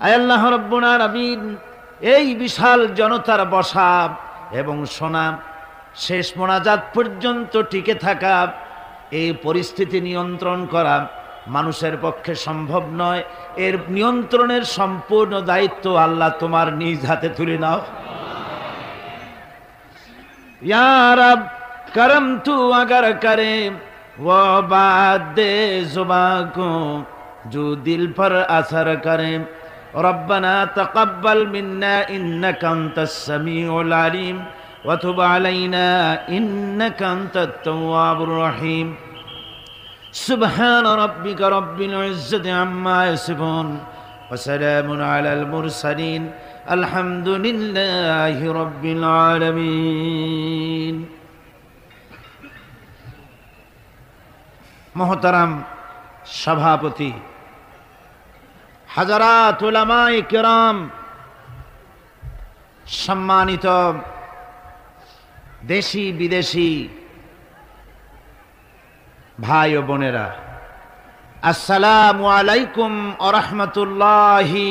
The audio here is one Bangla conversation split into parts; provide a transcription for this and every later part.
আল্লাহ এই বিশাল জনতার বসা এবং শোনা শেষ মোনাজাত পর্যন্ত টিকে থাকা, এই পরিস্থিতি নিয়ন্ত্রণ করা মানুষের পক্ষে সম্ভব নয়। এর নিয়ন্ত্রণের সম্পূর্ণ দায়িত্ব আল্লাহ তোমার নিজ হাতে তুলে নাও। ইয়ারাব করম তু আগার করে, ও বাদ দে জুবা জু দিল পর করে। ربنا تقبل منا إنك أنت السميع العليم وتب علينا إنك أنت التواب الرحيم سبحان ربك رب العزة عما يصفون وسلام على المرسلين الحمد لله رب العالمين মহতারাম সভাপতি হাজারাত উলামায়ে কেরাম, সম্মানিত দেশি বিদেশি ভাই ও বোনেরা, আসসালামু আলাইকুম আরহামতুল্লাহি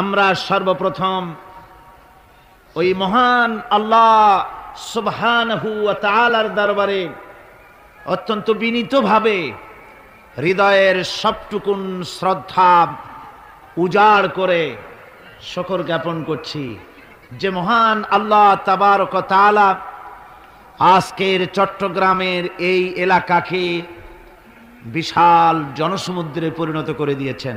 আমরা সর্বপ্রথম ওই মহান আল্লাহ সুবহানহু ওয়া তাআলার দরবারে অত্যন্ত বিনীতভাবে হৃদয়ের সবটুকুন শ্রদ্ধা উজাড় করে শকর জ্ঞাপন করছি যে মহান আল্লাহ তাবারক তাআলা আজকের চট্টগ্রামের এই এলাকাকে বিশাল জনসমুদ্রে পরিণত করে দিয়েছেন।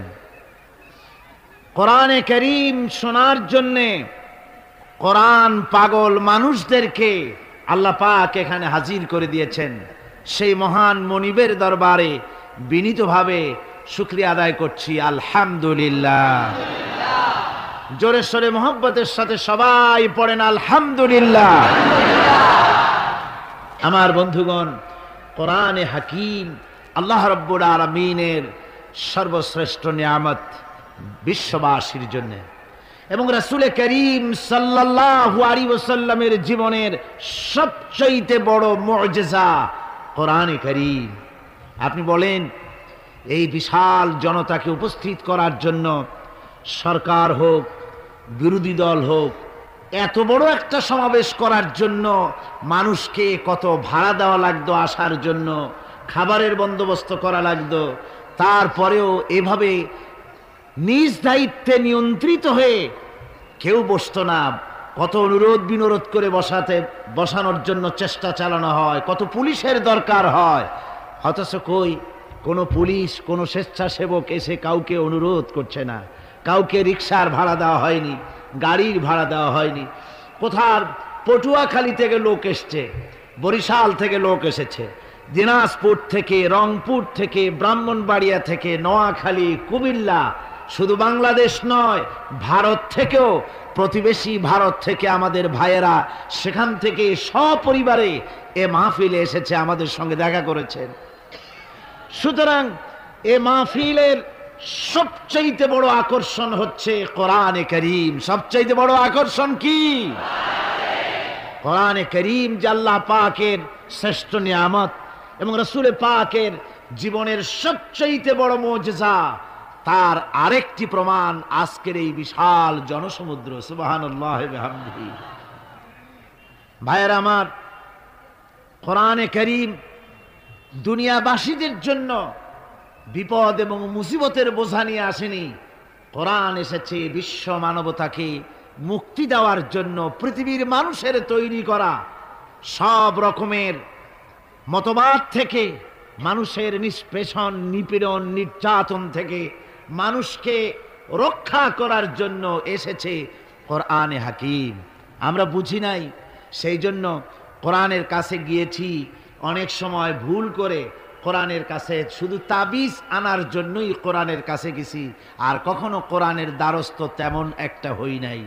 কোরআনে করিম শোনার জন্যে কোরআন পাগল মানুষদেরকে আল্লাহ পাক এখানে হাজির করে দিয়েছেন। সেই মহান মনিবের দরবারে বিনীতভাবে শুক্রিয়া আদায় করছি, আলহামদুলিল্লাহ। জোরে সোরে মোহব্বতের সাথে সবাই পড়েন, আলহামদুলিল্লাহ। আমার বন্ধুগণ, কোরআনে হাকিম, আল্লাহ রব্বুল আলমিনের সর্বশ্রেষ্ঠ নিয়ামত বিশ্ববাসীর জন্য এবং রাসুলে করিম সাল্লাল্লাহু আলাইহি ওয়াসাল্লামের জীবনের সবচাইতে বড় মুআজিজা কোরআনে করিম। আপনি বলেন, এই বিশাল জনতাকে উপস্থিত করার জন্য সরকার হোক, বিরোধী দল হোক, এত বড় একটা সমাবেশ করার জন্য মানুষকে কত ভাড়া দেওয়া লাগতো আসার জন্য, খাবারের বন্দোবস্ত করা লাগতো, তারপরেও এভাবে নিজ দায়িত্বে নিয়ন্ত্রিত হয়ে কেউ বসতো না। কত অনুরোধ, বিনোরোধ করে বসাতে, বসানোর জন্য চেষ্টা চালানো হয়, কত পুলিশের দরকার হয়। অথচ কই, কোনো পুলিশ, কোনো স্বেচ্ছাসেবক এসে কাউকে অনুরোধ করছে না। কাউকে রিক্সার ভাড়া দেওয়া হয়নি, গাড়ির ভাড়া দেওয়া হয়নি। কোথার পটুয়াখালী থেকে লোক এসছে, বরিশাল থেকে লোক এসেছে, দিনাজপুর থেকে, রংপুর থেকে, ব্রাহ্মণবাড়িয়া থেকে, নোয়াখালী, কুমিল্লা শুধু বাংলাদেশ নয়, ভারত থেকেও, প্রতিবেশী ভারত থেকে আমাদের ভাইয়েরা সেখান থেকে সপরিবারে এ মাহফিলে এসেছে, আমাদের সঙ্গে দেখা করেছেন। সুতরাং এ মাহফিলের সবচাইতে বড় আকর্ষণ হচ্ছে কোরআনে করিম। সবচাইতে বড় আকর্ষণ কি? কোরআনে করিম জাল্লাহ পাকের শ্রেষ্ঠ নিয়ামত এবং রসুলে পাকের জীবনের সবচাইতে বড় মজা তার আরেকটি প্রমাণ আজকের এই বিশাল জনসমুদ্র, সুবাহানুল্লাহ ভাইয়ের আমার, কোরআনে করিম দুনিয়াবাসীদের জন্য বিপদ এবং মুসিবতের বোঝা নিয়ে আসেনি। কোরআন এসেছে বিশ্ব মানবতাকে মুক্তি দেওয়ার জন্য, পৃথিবীর মানুষের তৈরি করা সব রকমের মতবাদ থেকে, মানুষের নিষ্পেষণ, নিপীড়ন, নির্যাতন থেকে মানুষকে রক্ষা করার জন্য এসেছে কোরআনে হাকিম। আমরা বুঝি নাই, সেই জন্য কোরআনের কাছে গিয়েছি, অনেক সময় ভুল করে কোরআনের কাছে শুধু তাবিজ আনার জন্যই কোরআনের কাছে গেছি, আর কখনো কোরআনের দ্বারস্থ তেমন একটা হই নাই।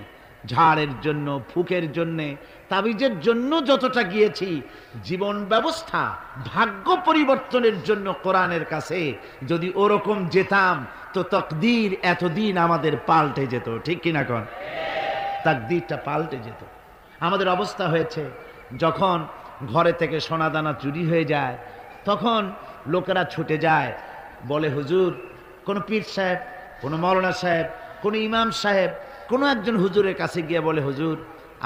ঝাড়ের জন্য, ফুকের জন্যে, তাবিজের জন্য যতটা গিয়েছি, জীবন ব্যবস্থা, ভাগ্য পরিবর্তনের জন্য কোরআনের কাছে যদি ওরকম যেতাম, তো তকদির এতদিন আমাদের পাল্টে যেত, ঠিক কিনা কন? তাকদিরটা পাল্টে যেত। আমাদের অবস্থা হয়েছে, যখন ঘরে থেকে সোনাদানা চুরি হয়ে যায়, তখন লোকেরা ছুটে যায়, বলে, হুজুর, কোনো পীর সাহেব, কোনো মৌলানা সাহেব, কোনো ইমাম সাহেব কোনো একজন হুজুরের কাছে গিয়ে বলে, হুজুর,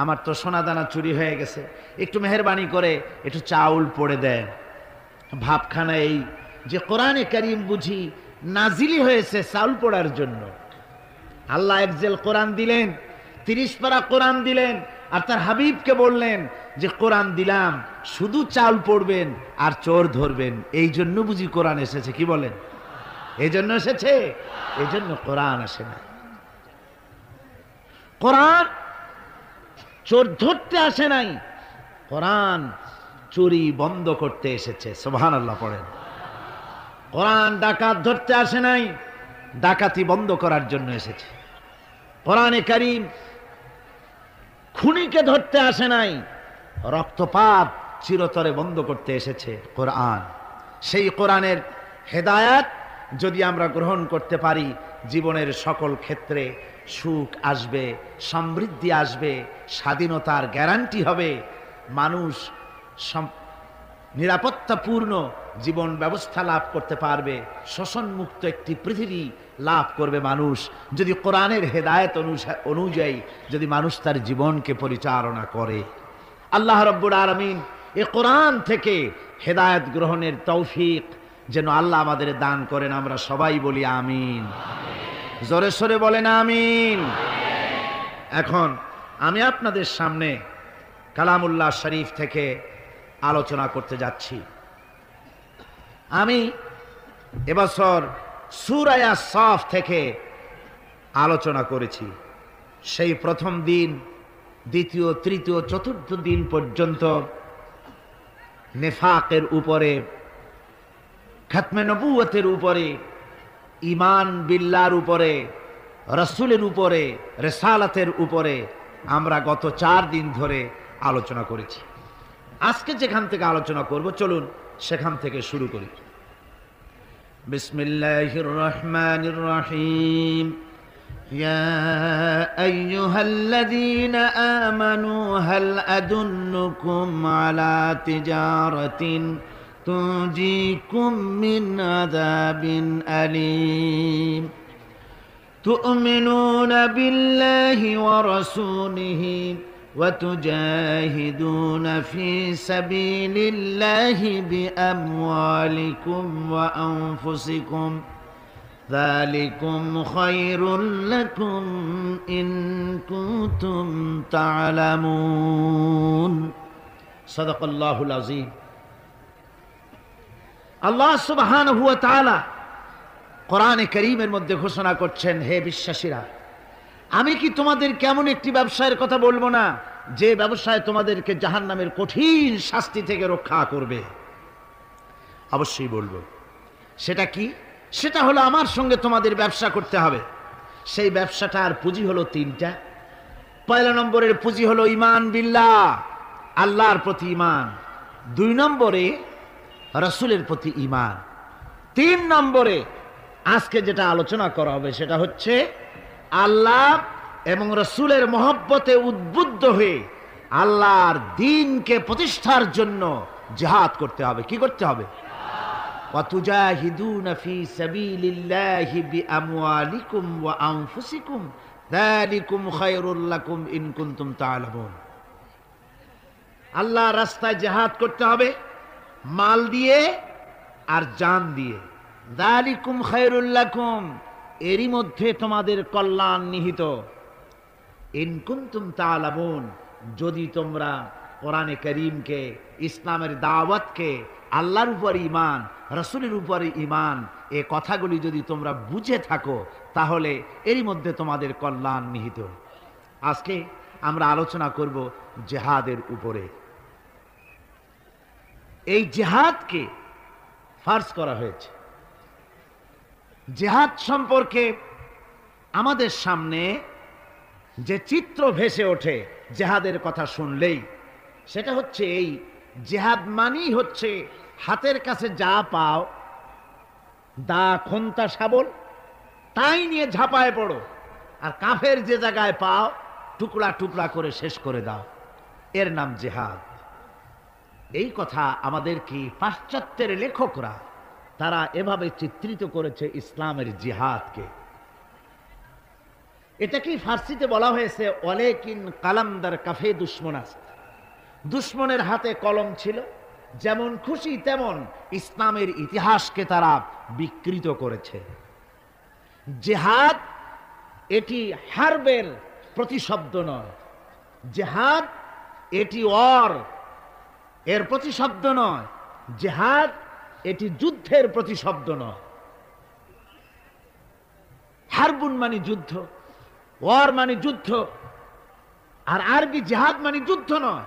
আমার তো সোনা দানা চুরি হয়ে গেছে। একটু মেহরবানি করে একটু চাউল পড়ে দেন। ভাবখানা এই যে কোরআনে কারিম বুঝি নাজিলি হয়েছে চাউল পড়ার জন্য। আল্লাহ একজেল কোরআন দিলেন, তিরিশ পারা কোরআন দিলেন, আর তার হাবিবকে বললেন যে, কোরআন দিলাম, শুধু চাল পড়বেন আর চোর ধরবেন। এই জন্য বুঝি কোরআন এসেছে, কি বলেন? এই জন্য এসেছে? এই জন্য কোরআন আসে না। কোরআন, চোর ধরতে আসে নাই। কোরআন চুরি বন্ধ করতে এসেছে সোহান আল্লাহ পড়েন। কোরআন ডাকাত ধরতে আসে নাই, ডাকাতি বন্ধ করার জন্য এসেছে। কোরআনে কারিম খুনিকে ধরতে আসে নাই, রক্তপাত চিরতরে বন্ধ করতে এসেছে কোরআন। সেই কোরআনের হেদায়াত যদি আমরা গ্রহণ করতে পারি, জীবনের সকল ক্ষেত্রে সুখ আসবে, সমৃদ্ধি আসবে, স্বাধীনতার গ্যারান্টি হবে। মানুষ নিরাপত্তাপূর্ণ জীবন ব্যবস্থা লাভ করতে পারবে, শোষণমুক্ত একটি পৃথিবী লাভ করবে মানুষ। যদি কোরআনের হেদায়ত অনুযায়ী যদি মানুষ তার জীবনকে পরিচালনা করে। আল্লাহ রব্বুর আলমিন এ কোরআন থেকে হেদায়ত গ্রহণের তৌফিক যেন আল্লাহ আমাদের দান করেন, আমরা সবাই বলি আমিন। জোরে সোরে বলেন আমিন। এখন আমি আপনাদের সামনে কালামুল্লাহ শরীফ থেকে আলোচনা করতে যাচ্ছি। আমি এবছর সুরায়া সফ থেকে আলোচনা করেছি। সেই প্রথম দিন, দ্বিতীয়, তৃতীয়, চতুর্থ দিন পর্যন্ত নেফাকের উপরে, খাতমে নবুয়তের উপরে ইমান বিল্লার উপরে রসুলের উপরে রেসালাতের উপরে আমরা গত চার দিন ধরে আলোচনা করেছি আজকে যেখান থেকে আলোচনা করব চলুন সেখান থেকে শুরু করি বিসমিল্লাহির রহমানির রহিম يا أيها الذين آمنوا هل أدلكم على تجارة تنجيكم من عذاب أليم. تؤمنون بالله ورسوله وتجاهدون في سبيل الله بأموالكم وأنفسكم. ذلكم خير لكم إن كنتم تعلمون. صدق الله العظيم. আল্লাহ সুবহান হুয়া তাআলা কোরআনে করিমের মধ্যে ঘোষণা করছেন, হে বিশ্বাসীরা, আমি কি তোমাদের কেমন একটি ব্যবসায়ের কথা বলব না, যে ব্যবসায় তোমাদেরকে জাহান নামের কঠিন শাস্তি থেকে রক্ষা করবে? অবশ্যই বলব। সেটা কি? সেটা হলো আমার সঙ্গে তোমাদের ব্যবসা করতে হবে। সেই ব্যবসাটার পুঁজি হলো তিনটা। পয়লা নম্বরের পুঁজি হলো ইমান বিল্লাহ, আল্লাহর প্রতি ইমান দুই নম্বরে রসুলের প্রতি ইমান তিন নম্বরে আজকে যেটা আলোচনা করা হবে সেটা হচ্ছে আল্লাহ এবং রসুলের মহব্বতে উদ্বুদ্ধ হয়ে আল্লাহর দিনকে প্রতিষ্ঠার জন্য জেহাদ করতে হবে কি করতে হবে وتجاهدون في سبيل الله بأموالكم وأنفسكم ذلكم خير لكم إن كنتم تعلمون আল্লাহ রাস্তায় জেহাদ করতে হবে মাল দিয়ে আর জান দিয়ে। দালিকুম খায়রুল্লাকুম এরই মধ্যে তোমাদের কল্যাণ নিহিত। ইনকুন্তুম তালামুন যদি তোমরা কোরআনে করিমকে, ইসলামের দাওয়াতকে, আল্লাহর উপর ইমান রসুলের উপরে ইমান এ কথাগুলি যদি তোমরা বুঝে থাকো, তাহলে এরই মধ্যে তোমাদের কল্যাণ নিহিত। আজকে আমরা আলোচনা করব জেহাদের উপরে। এই জেহাদকে ফার্স করা হয়েছে। জেহাদ সম্পর্কে আমাদের সামনে যে চিত্র ভেসে ওঠে জেহাদের কথা শুনলেই, সেটা হচ্ছে এই জেহাদ মানেই হচ্ছে হাতের কাছে যা পাও, দা, খন্তা, শাবল, তাই নিয়ে ঝাঁপায় পড়ো, আর কাফের যে জায়গায় পাও, টুকরা টুকরা করে শেষ করে দাও। এর নাম জেহাদ। এই কথা আমাদেরকে পাশ্চাত্যের লেখকরা, তারা এভাবে চিত্রিত করেছে ইসলামের জিহাদকে? এটাকেই ফার্সিতে বলা হয়েছে অলেকিন কালামদার কাফে দুশ্মন আছে। দুশ্মনের হাতে কলম ছিল, যেমন খুশি তেমন ইসলামের ইতিহাসকে তারা বিকৃত করেছে। জেহাদ, এটি হার্বের প্রতিশব্দ নয়। জেহাদ, এটি অর এর প্রতিশব্দ নয়। জেহাদ, এটি যুদ্ধের প্রতিশব্দ নয়। হারবুন মানে যুদ্ধ, ওয়ার মানে যুদ্ধ, আর আরবি জেহাদ মানে যুদ্ধ নয়।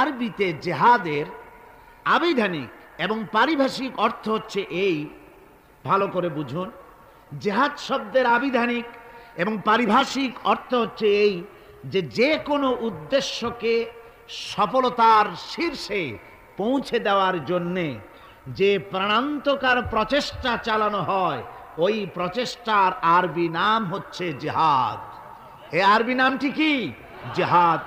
আরবিতে জেহাদের আবিধানিক এবং পারিভাষিক অর্থ হচ্ছে এই, ভালো করে বুঝুন, জেহাদ শব্দের আবিধানিক এবং পারিভাষিক অর্থ হচ্ছে এই যে যে কোনো উদ্দেশ্যকে সফলতার শীর্ষে পৌঁছে দেওয়ার জন্যে যে প্রাণান্তকার প্রচেষ্টা চালানো হয়, ওই প্রচেষ্টার আরবি নাম হচ্ছে জেহাদ। এ আরবি নামটি কি? জেহাদ।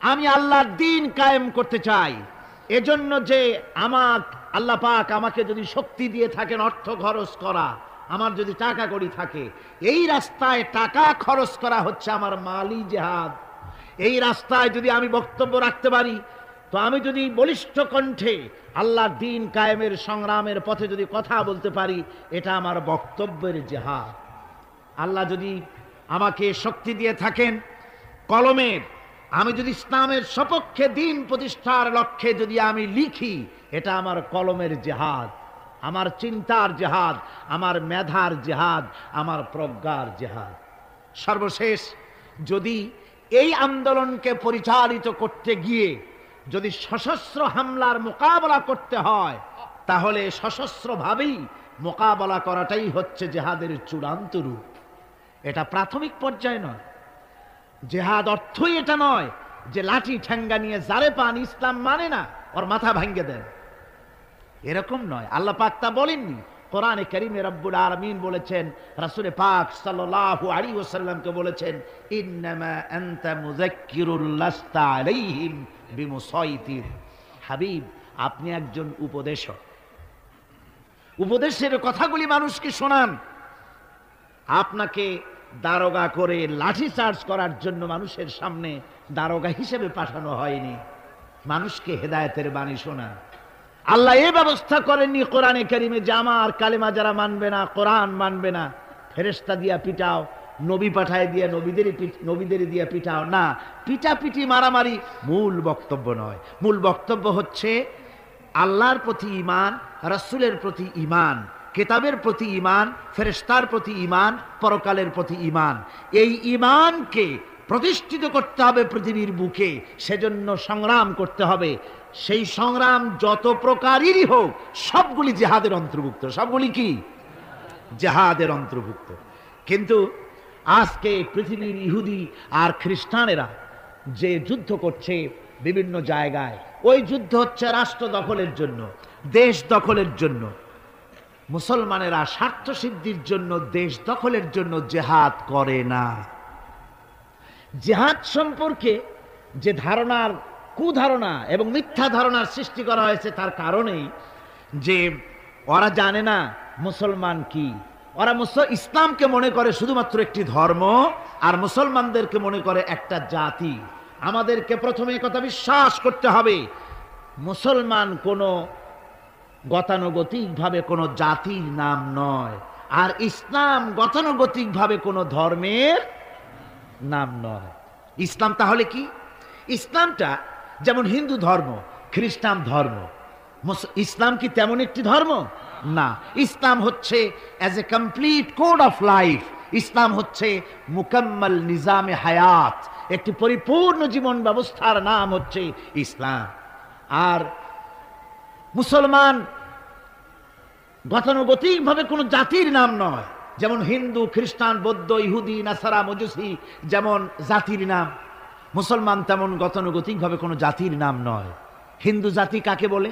আমি আল্লাহর দিন কায়েম করতে চাই, এজন্য যে আমার আল্লাহ পাক আমাকে যদি শক্তি দিয়ে থাকেন, অর্থ খরচ করা, আমার যদি টাকা করি থাকে, এই রাস্তায় টাকা খরচ করা হচ্ছে আমার মালি জেহাদ। এই রাস্তায় যদি আমি বক্তব্য রাখতে পারি, তো আমি যদি বলিষ্ঠ কণ্ঠে আল্লাহ দিন কায়েমের সংগ্রামের পথে যদি কথা বলতে পারি, এটা আমার বক্তব্যের জেহাদ। আল্লাহ যদি আমাকে শক্তি দিয়ে থাকেন কলমের আমি যদি ইসলামের সপক্ষে দিন প্রতিষ্ঠার লক্ষ্যে যদি আমি লিখি, এটা আমার কলমের জেহাদ, আমার চিন্তার জেহাদ, আমার মেধার জেহাদ, আমার প্রজ্ঞার জেহাদ। সর্বশেষ যদি এই আন্দোলনকে পরিচালিত করতে গিয়ে যদি সশস্ত্র হামলার মোকাবেলা করতে হয়, তাহলে সশস্ত্রভাবেই মোকাবেলা করাটাই হচ্ছে জেহাদের চূড়ান্ত রূপ। এটা প্রাথমিক পর্যায়ে নয়। জেহাদ অর্থই এটা নয় যে লাঠি ঠ্যাঙ্গা নিয়ে জারে পান ইসলাম মানে না, ওর মাথা ভাঙ্গে দেন। এরকম নয়। আল্লাহ পাক তা বলেননি। কোরআনে করিমে রব্বুল আলমিন বলেছেন, রাসুলে পাক সাল্লাল্লাহু আলাইহি ওয়াসাল্লামকে বলেছেন হাবিব, আপনি একজন উপদেশক। উপদেশের কথাগুলি মানুষকে শোনান। আপনাকে দারোগা করে লাঠি চার্জ করার জন্য মানুষের সামনে দারোগা হিসেবে পাঠানো হয়নি। মানুষকে হেদায়েতের বাণী শোনা আল্লাহ এই ব্যবস্থা করেননি কোরআনে কারিমে জামা আর কালেমা যারা মানবে না, কোরআন মানবে না। ফেরেস্তা দিয়া পিটাও, নবী পাঠায় দিয়া নবীদের নবীদের দিয়া পিটাও। না, পিটাপিটি মারামারি মূল বক্তব্য নয়। মূল বক্তব্য হচ্ছে আল্লাহর প্রতি ইমান রাসূলের প্রতি ইমান কেতাবের প্রতি ইমান ফেরেস্তার প্রতি ইমান পরকালের প্রতি ইমান এই ইমানকে প্রতিষ্ঠিত করতে হবে পৃথিবীর বুকে, সেজন্য সংগ্রাম করতে হবে। সেই সংগ্রাম যত প্রকারেরই হোক, সবগুলি জেহাদের অন্তর্ভুক্ত। সবগুলি কি? জেহাদের অন্তর্ভুক্ত। কিন্তু আজকে পৃথিবীর ইহুদি আর খ্রিস্টানেরা যে যুদ্ধ করছে বিভিন্ন জায়গায়, ওই যুদ্ধ হচ্ছে রাষ্ট্র দখলের জন্য, দেশ দখলের জন্য। মুসলমানেরা স্বার্থ সিদ্ধির জন্য, দেশ দখলের জন্য জেহাদ করে না। জেহাদ সম্পর্কে যে ধারণার কুধারণা এবং মিথ্যা ধারণার সৃষ্টি করা হয়েছে, তার কারণেই যে ওরা জানে না মুসলমান কি। ওরা ইসলামকে মনে করে শুধুমাত্র একটি ধর্ম আর মুসলমানদেরকে মনে করে একটা জাতি। আমাদেরকে প্রথমে কথা বিশ্বাস করতে হবে, মুসলমান কোনো গতানুগতিকভাবে কোনো জাতির নাম নয়। আর ইসলাম গতানুগতিকভাবে কোনো ধর্মের নাম নয়। ইসলাম তাহলে কি? ইসলামটা যেমন হিন্দু ধর্ম, খ্রিস্টান ধর্ম। ইসলাম কি তেমন একটি ধর্ম? না। ইসলাম হচ্ছে as a complete code of life ইসলাম হচ্ছে মুকাম্মল নিজামে হায়াত। একটি পরিপূর্ণ জীবন ব্যবস্থার নাম হচ্ছে ইসলাম। আর মুসলমান গতানুগতিকভাবে কোনো জাতির নাম নয়। যেমন হিন্দু, খ্রিস্টান, বৌদ্ধ, ইহুদি, নাসারা, মজুসি, যেমন জাতির নাম। মুসলমান তেমন গতানুগতিকভাবে কোনো জাতির নাম নয়। হিন্দু জাতি কাকে বলে?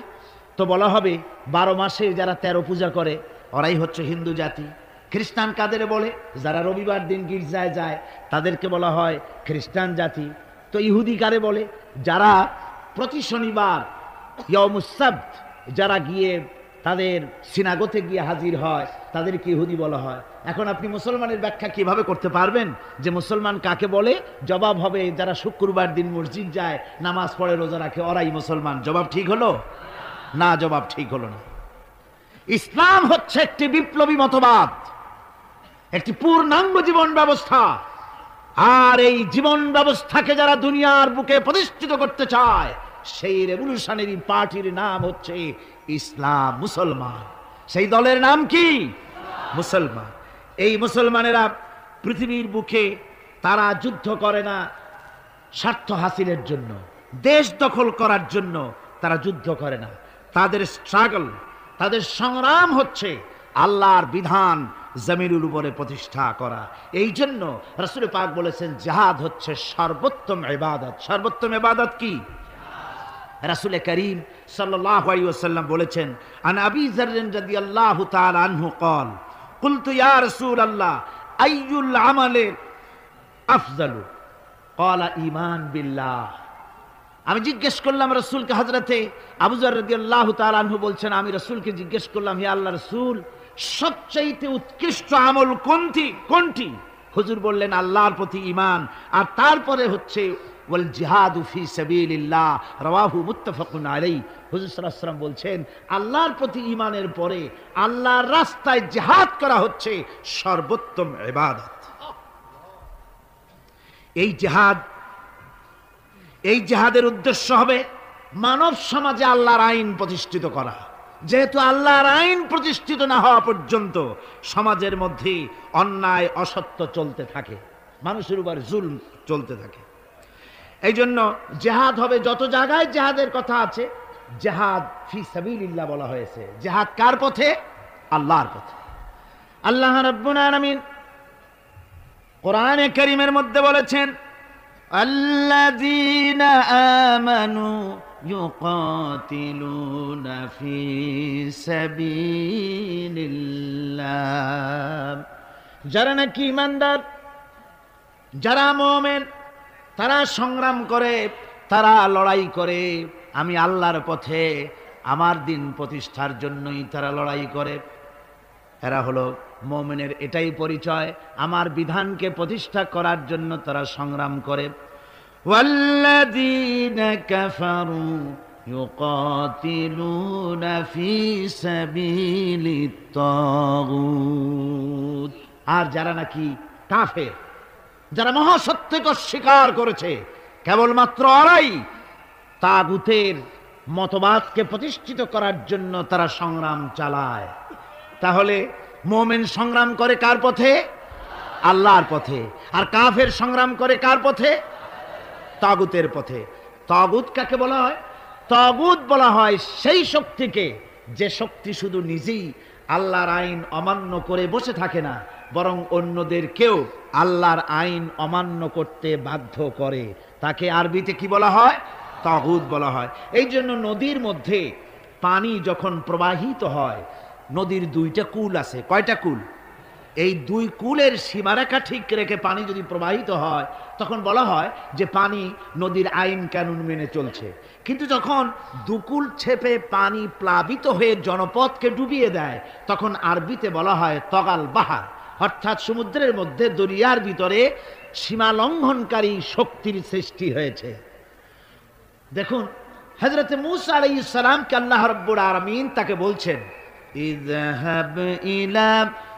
তো বলা হবে, বারো মাসে যারা তেরো পূজা করে, ওরাই হচ্ছে হিন্দু জাতি। খ্রিস্টান কাদের বলে? যারা রবিবার দিন গির্জায় যায়, তাদেরকে বলা হয় খ্রিস্টান জাতি। তো ইহুদি কারে বলে? যারা প্রতি শনিবার ইয়মুসাব্ত যারা গিয়ে তাদের সিনাগোতে গিয়ে হাজির হয়, তাদেরকে ইহুদি বলা হয়। এখন আপনি মুসলমানের ব্যাখ্যা কীভাবে করতে পারবেন? যে মুসলমান কাকে বলে? জবাব হবে, যারা শুক্রবার দিন মসজিদ যায়, নামাজ পড়ে, রোজা রাখে, ওরাই মুসলমান। জবাব ঠিক হলো? না, জবাব ঠিক হলো না। ইসলাম হচ্ছে একটি বিপ্লবী মতবাদ, একটি পূর্ণাঙ্গ জীবন ব্যবস্থা। আর এই জীবন ব্যবস্থাকে যারা দুনিয়ার বুকে প্রতিষ্ঠিত করতে চায়, সেই রেভলিউশনারি পার্টির নাম হচ্ছে ইসলাম মুসলমান। সেই দলের নাম কি? মুসলমান। এই মুসলমানেরা পৃথিবীর বুকে তারা যুদ্ধ করে না স্বার্থ হাসিলের জন্য, দেশ দখল করার জন্য তারা যুদ্ধ করে না। তাদের স্ট্রাগল তাদের সংগ্রাম হচ্ছে আল্লাহর বিধান জমিনুর উপরে প্রতিষ্ঠা করা। এই জন্য রসুল পাক বলেছেন, জাহাদ হচ্ছে সর্বোত্তম এবাদত সর্বোত্তম এবাদত কি? রাসুল করিম সাল্লাম বলেছেন, আন আল্লাহ আনহু কল রসুল আল্লাহ আফজালু? ইমান বিল্লাহ। আমি জিজ্ঞেস করলাম রসুলকে হজরতে আবুজার রদি আল্লাহ তালু বলছেন, আমি রসুলকে জিজ্ঞেস করলাম, হে আল্লাহ রসুল, সবচাইতে উৎকৃষ্ট আমল কোনটি? কোনটি? হুজুর বললেন, আল্লাহর প্রতি ইমান আর তারপরে হচ্ছে ওয়াল জিহাদু ফি সাবিলিল্লাহ, রাওয়াহু মুত্তাফাকুন আলাইহি। হুজুর সাল্লাল্লাহু বলছেন, আল্লাহর প্রতি ঈমানের পরে আল্লাহর রাস্তায় জিহাদ করা হচ্ছে সর্বোত্তম ইবাদত। এই জিহাদ, এই জেহাদের উদ্দেশ্য হবে মানব সমাজে আল্লাহর আইন প্রতিষ্ঠিত করা। যেহেতু আল্লাহর আইন প্রতিষ্ঠিত না হওয়া পর্যন্ত সমাজের মধ্যে অন্যায়, অসত্য চলতে থাকে। মানুষের উপর জুলম চলতে থাকে। এই জন্য জেহাদ হবে যত জায়গায় জেহাদের কথা আছে জেহাদ ফি সাবিলিল্লাহ বলা হয়েছে জেহাদ কার পথে আল্লাহর পথে আল্লাহ রাব্বুল আলামিন কোরআনে করিমের মধ্যে বলেছেন الذين آمنوا يقاتلون في سبيل الله যারা নাকি ইমানদার যারা মোমেন তারা সংগ্রাম করে তারা লড়াই করে আমি আল্লাহর পথে আমার দিন প্রতিষ্ঠার জন্যই তারা লড়াই করে এরা হলো মোমেনের এটাই পরিচয় আমার বিধানকে প্রতিষ্ঠা করার জন্য তারা সংগ্রাম করে والذين كفروا يقاتلون في سبيل الطاغوت আর যারা নাকি কাফের যারা মহাসত্যকে অস্বীকার করেছে, কেবলমাত্র ওরাই তাগুতের মতবাদকে প্রতিষ্ঠিত করার জন্য তারা সংগ্রাম চালায়। তাহলে মোমেন সংগ্রাম করে কার পথে? আল্লাহর পথে। আর কাফের সংগ্রাম করে কার পথে? তাগুতের পথে। তাগুত কাকে বলা হয়? তাগুত বলা হয় সেই শক্তিকে যে শক্তি শুধু নিজেই আল্লাহর আইন অমান্য করে বসে থাকে না বরং অন্যদেরকেও আল্লাহর আইন অমান্য করতে বাধ্য করে। তাকে আরবিতে কি বলা হয়? তাগুত বলা হয়। এই জন্য নদীর মধ্যে পানি যখন প্রবাহিত হয়, নদীর দুইটা কুল আছে। কয়টা কুল? এই দুই কুলের সীমারেখা ঠিক রেখে পানি যদি প্রবাহিত হয়, তখন বলা হয় যে পানি নদীর আইন কানুন মেনে চলছে। কিন্তু যখন দুকুল ছেপে পানি প্লাবিত হয়ে জনপদকে ডুবিয়ে দেয়, তখন আরবিতে বলা হয় তগাল বাহার। অর্থাৎ সমুদ্রের মধ্যে দরিয়ার ভিতরে সীমা লঙ্ঘনকারী শক্তির সৃষ্টি হয়েছে দেখুন হজরত মুসা আলাইহিস সালামকে আল্লাহ রব্বুল আলামিন তাকে বলছেন اذهب إلى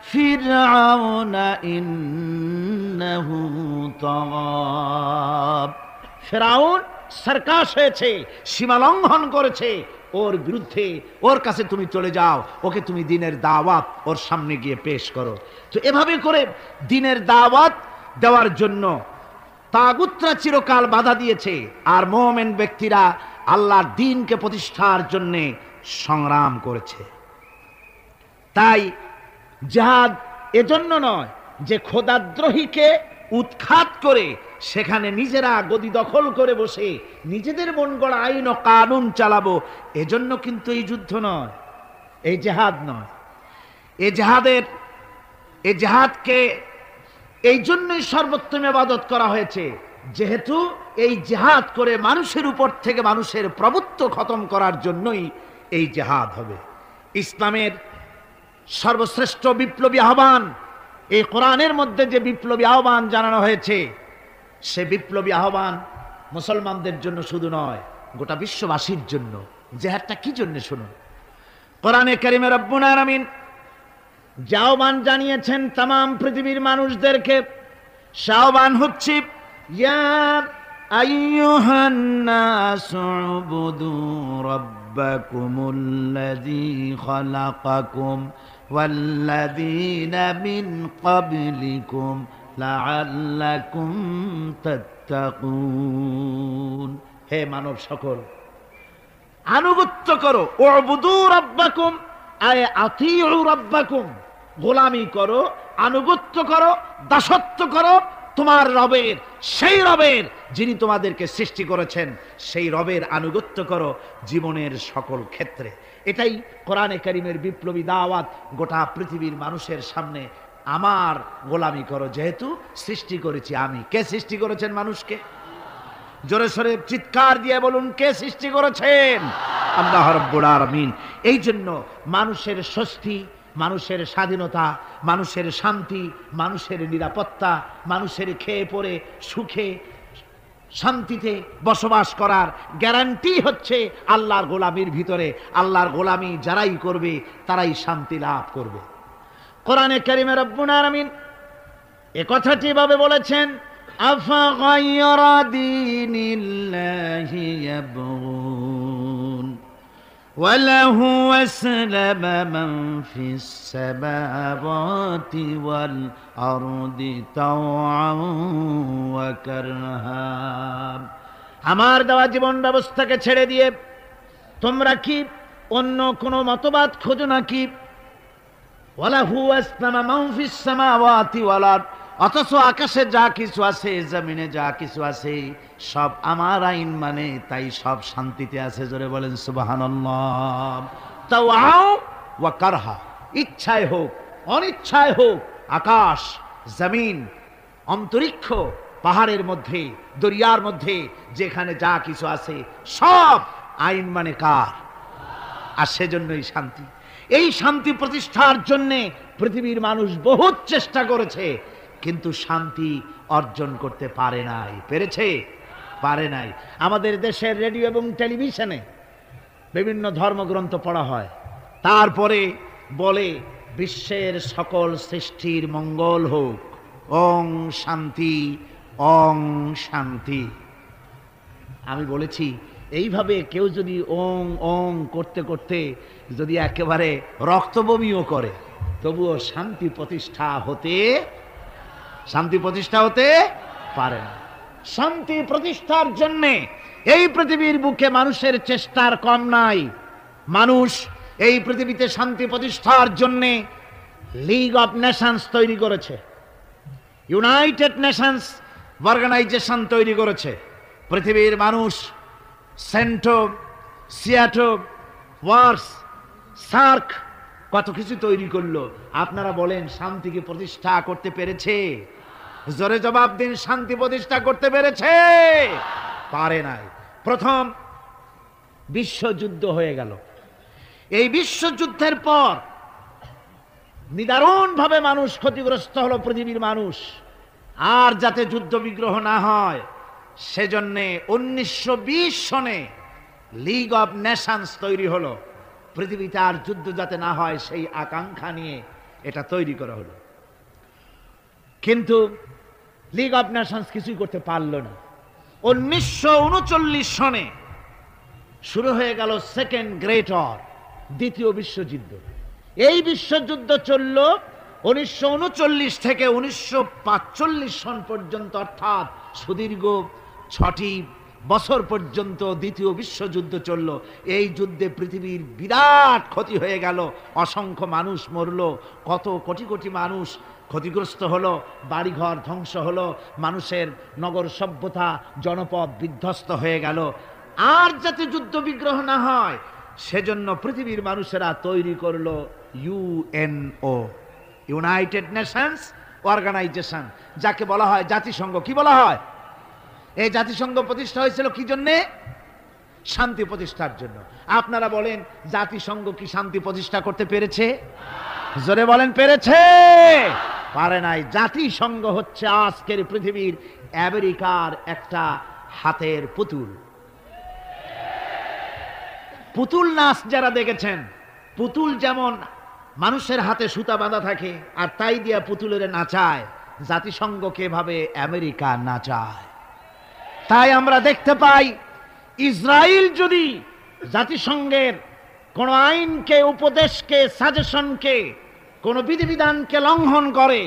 فرعون إنه طغى ফেরাউন সার্কাস হয়েছে সীমা লঙ্ঘন করেছে ওর বিরুদ্ধে, ওর কাছে তুমি চলে যাও, ওকে তুমি দিনের দাওয়াত ওর সামনে গিয়ে পেশ করো। তো এভাবে করে দিনের দাওয়াত দেওয়ার জন্য তাগুতরা চিরকাল বাধা দিয়েছে। আর মোমেন ব্যক্তিরা আল্লাহর দিনকে প্রতিষ্ঠার জন্যে সংগ্রাম করেছে। তাই জাহাদ এজন্য নয় যে খোদাদ্রোহীকে উৎখাত করে সেখানে নিজেরা গদি দখল করে বসে নিজেদের মন গড়া আইন ও কানুন চালাবো, এজন্য কিন্তু এই যুদ্ধ নয়, এই জেহাদ নয়। এ জেহাদের, এ জেহাদকে এই জন্যই সর্বোত্তম আবাদত করা হয়েছে, যেহেতু এই জেহাদ করে মানুষের উপর থেকে মানুষের প্রভুত্ব খতম করার জন্যই এই জেহাদ হবে। ইসলামের সর্বশ্রেষ্ঠ বিপ্লবী আহ্বান, এই কোরআনের মধ্যে যে বিপ্লবী আহ্বান জানানো হয়েছে সে বিপ্লবী আহ্বান মুসলমানদের জন্য শুধু নয়, গোটা বিশ্ববাসীর জন্য। জেহাদটা কি জন্য শুনুন? কোরআনে কারিমের রব্বুল আলামিন যে আহ্বান জানিয়েছেন তাম পৃথিবীর মানুষদেরকে সে আহ্বান হচ্ছে। ইয়া আইয়ুহান নাসু উবুদু রাব্বাকুমুল্লাযী খালাকাকুম হে মানব সকল, আনুগত্য করো। ওবুদু রব্বাকুম আয় আতিউ রব্বাকুম। গোলামি করো, আনুগত্য করো, দাসত্ব করো। তোমার রবের, সেই রবের যিনি তোমাদেরকে সৃষ্টি করেছেন, সেই রবের আনুগত্য করো জীবনের সকল ক্ষেত্রে। এটাই কোরআনে করিমের বিপ্লবী দাওয়াত গোটা পৃথিবীর মানুষের সামনে আমার গোলামি করো, যেহেতু সৃষ্টি করেছি আমি। কে সৃষ্টি করেছেন মানুষকে? জোরে সরে চিৎকার দিয়ে বলুন, কে সৃষ্টি করেছেন? আল্লাহ রব্বুল আলামিন। এই জন্য মানুষের স্বস্তি, মানুষের স্বাধীনতা, মানুষের শান্তি, মানুষের নিরাপত্তা, মানুষের খেয়ে পড়ে সুখে, শান্তিতে বসবাস করার গ্যারান্টি হচ্ছে আল্লাহর গোলামির ভিতরে। আল্লাহর গোলামি যারাই করবে, তারাই শান্তি লাভ করবে। কোরআনে কারিমে রব্বুল আলামিন এ কথাটি এভাবে বলেছেন أفغير دين الله يبغون وله أسلم من في السماوات والأرض طوعا وكرها আমার দেওয়া জীবন ব্যবস্থাকে ছেড়ে দিয়ে তোমরা কি অন্য কোনো মতবাদ খোঁজো নাকি অথচ আকাশে যা কিছু আছে, জমিনে যা কিছু আছে, সব আমার আইন মানে তাই সব শান্তিতে আছে, জোরে বলেন ওয়া কারহা, ইচ্ছায় হোক, অনিচ্ছায় হোক, আকাশ, জমিন, অন্তরিক্ষ, পাহাড়ের মধ্যে, দরিয়ার মধ্যে, যেখানে যা কিছু আছে, সব আইন মানে কার? আর সেজন্যই শান্তি। এই শান্তি প্রতিষ্ঠার জন্যে পৃথিবীর মানুষ বহুত চেষ্টা করেছে, কিন্তু শান্তি অর্জন করতে পারে নাই। পেরেছে? পারে নাই। আমাদের দেশের রেডিও এবং টেলিভিশনে বিভিন্ন ধর্মগ্রন্থ পড়া হয়। তারপরে বলে, বিশ্বের সকল সৃষ্টির মঙ্গল হোক। অং শান্তি অং শান্তি। আমি বলেছি এইভাবে কেউ যদি ওং ওং করতে করতে যদি একেবারে রক্তবমিও করে, তবুও শান্তি প্রতিষ্ঠা হতে, শান্তি প্রতিষ্ঠা হতে পারে না। শান্তি প্রতিষ্ঠার জন্যে এই পৃথিবীর বুকে মানুষের চেষ্টার কম নাই। মানুষ এই পৃথিবীতে শান্তি প্রতিষ্ঠার জন্যে লিগ অফ নেশনস তৈরি করেছে। ইউনাইটেড নেশনস অর্গানাইজেশন তৈরি করেছে। পৃথিবীর মানুষ সেন্টো, সিয়াটো, ওয়ার্স, সার্ক, কত কিছু তৈরি করল। আপনারা বলেন শান্তিকে প্রতিষ্ঠা করতে পেরেছে? জোরে জবাব দিন, শান্তি প্রতিষ্ঠা করতে পেরেছে? পারে নাই। প্রথম, বিশ্বযুদ্ধ হয়ে গেল। এই বিশ্বযুদ্ধের পর নিদারুণভাবে মানুষ ক্ষতিগ্রস্ত হলো পৃথিবীর মানুষ। আর যাতে যুদ্ধ বিগ্রহ না হয় সেজন্যে উনিশশো বিশ সনে লিগ অফ নেশনস তৈরি হলো। পৃথিবীতে আর যুদ্ধ যাতে না হয়, সেই আকাঙ্ক্ষা নিয়ে এটা তৈরি করা হলো। কিন্তু লিগ অব নেশনস কিছুই করতে পারল না। উনিশশো উনচল্লিশ সনে শুরু হয়ে গেল সেকেন্ড গ্রেট অর দ্বিতীয় বিশ্বযুদ্ধ। এই বিশ্বযুদ্ধ চলল উনিশশো উনচল্লিশ থেকে উনিশশো সন পর্যন্ত, অর্থাৎ সুদীর্ঘ ছটি বছর পর্যন্ত দ্বিতীয় বিশ্বযুদ্ধ চলল। এই যুদ্ধে পৃথিবীর বিরাট ক্ষতি হয়ে গেল। অসংখ্য মানুষ মরল। কত কোটি কোটি মানুষ ক্ষতিগ্রস্ত হলো। বাড়িঘর ধ্বংস হলো। মানুষের নগর সভ্যতা, জনপদ বিধ্বস্ত হয়ে গেল। আর যাতে যুদ্ধ বিগ্রহ না হয়, সেজন্য পৃথিবীর মানুষেরা তৈরি করল ইউএনও ইউনাইটেড নেশনস অর্গানাইজেশন, যাকে বলা হয় জাতিসংঘ। কি বলা হয়? এই জাতিসংঘ প্রতিষ্ঠা হয়েছিল কি জন্যে? শান্তি প্রতিষ্ঠার জন্য। আপনারা বলেন, জাতিসংঘ কি শান্তি প্রতিষ্ঠা করতে পেরেছে? জোরে বলেন, পেরেছে! পারে নাই। জাতিসংঘ হচ্ছে আজকের পৃথিবীর আমেরিকার একটা হাতের পুতুল। পুতুল নাচ যারা দেখেছেন, পুতুল যেমন মানুষের হাতে সুতা বাঁধা থাকে, আর তাই দিয়া পুতুলের নাচায়। জাতিসংঘকে ভাবে আমেরিকা নাচায়। তাই আমরা দেখতে পাই ইসরায়েল যদি জাতিসংঘের কোন আইনকে, উপদেশকে, সাজেশনকে, কোন বিধিবিধানকে লঙ্ঘন করে,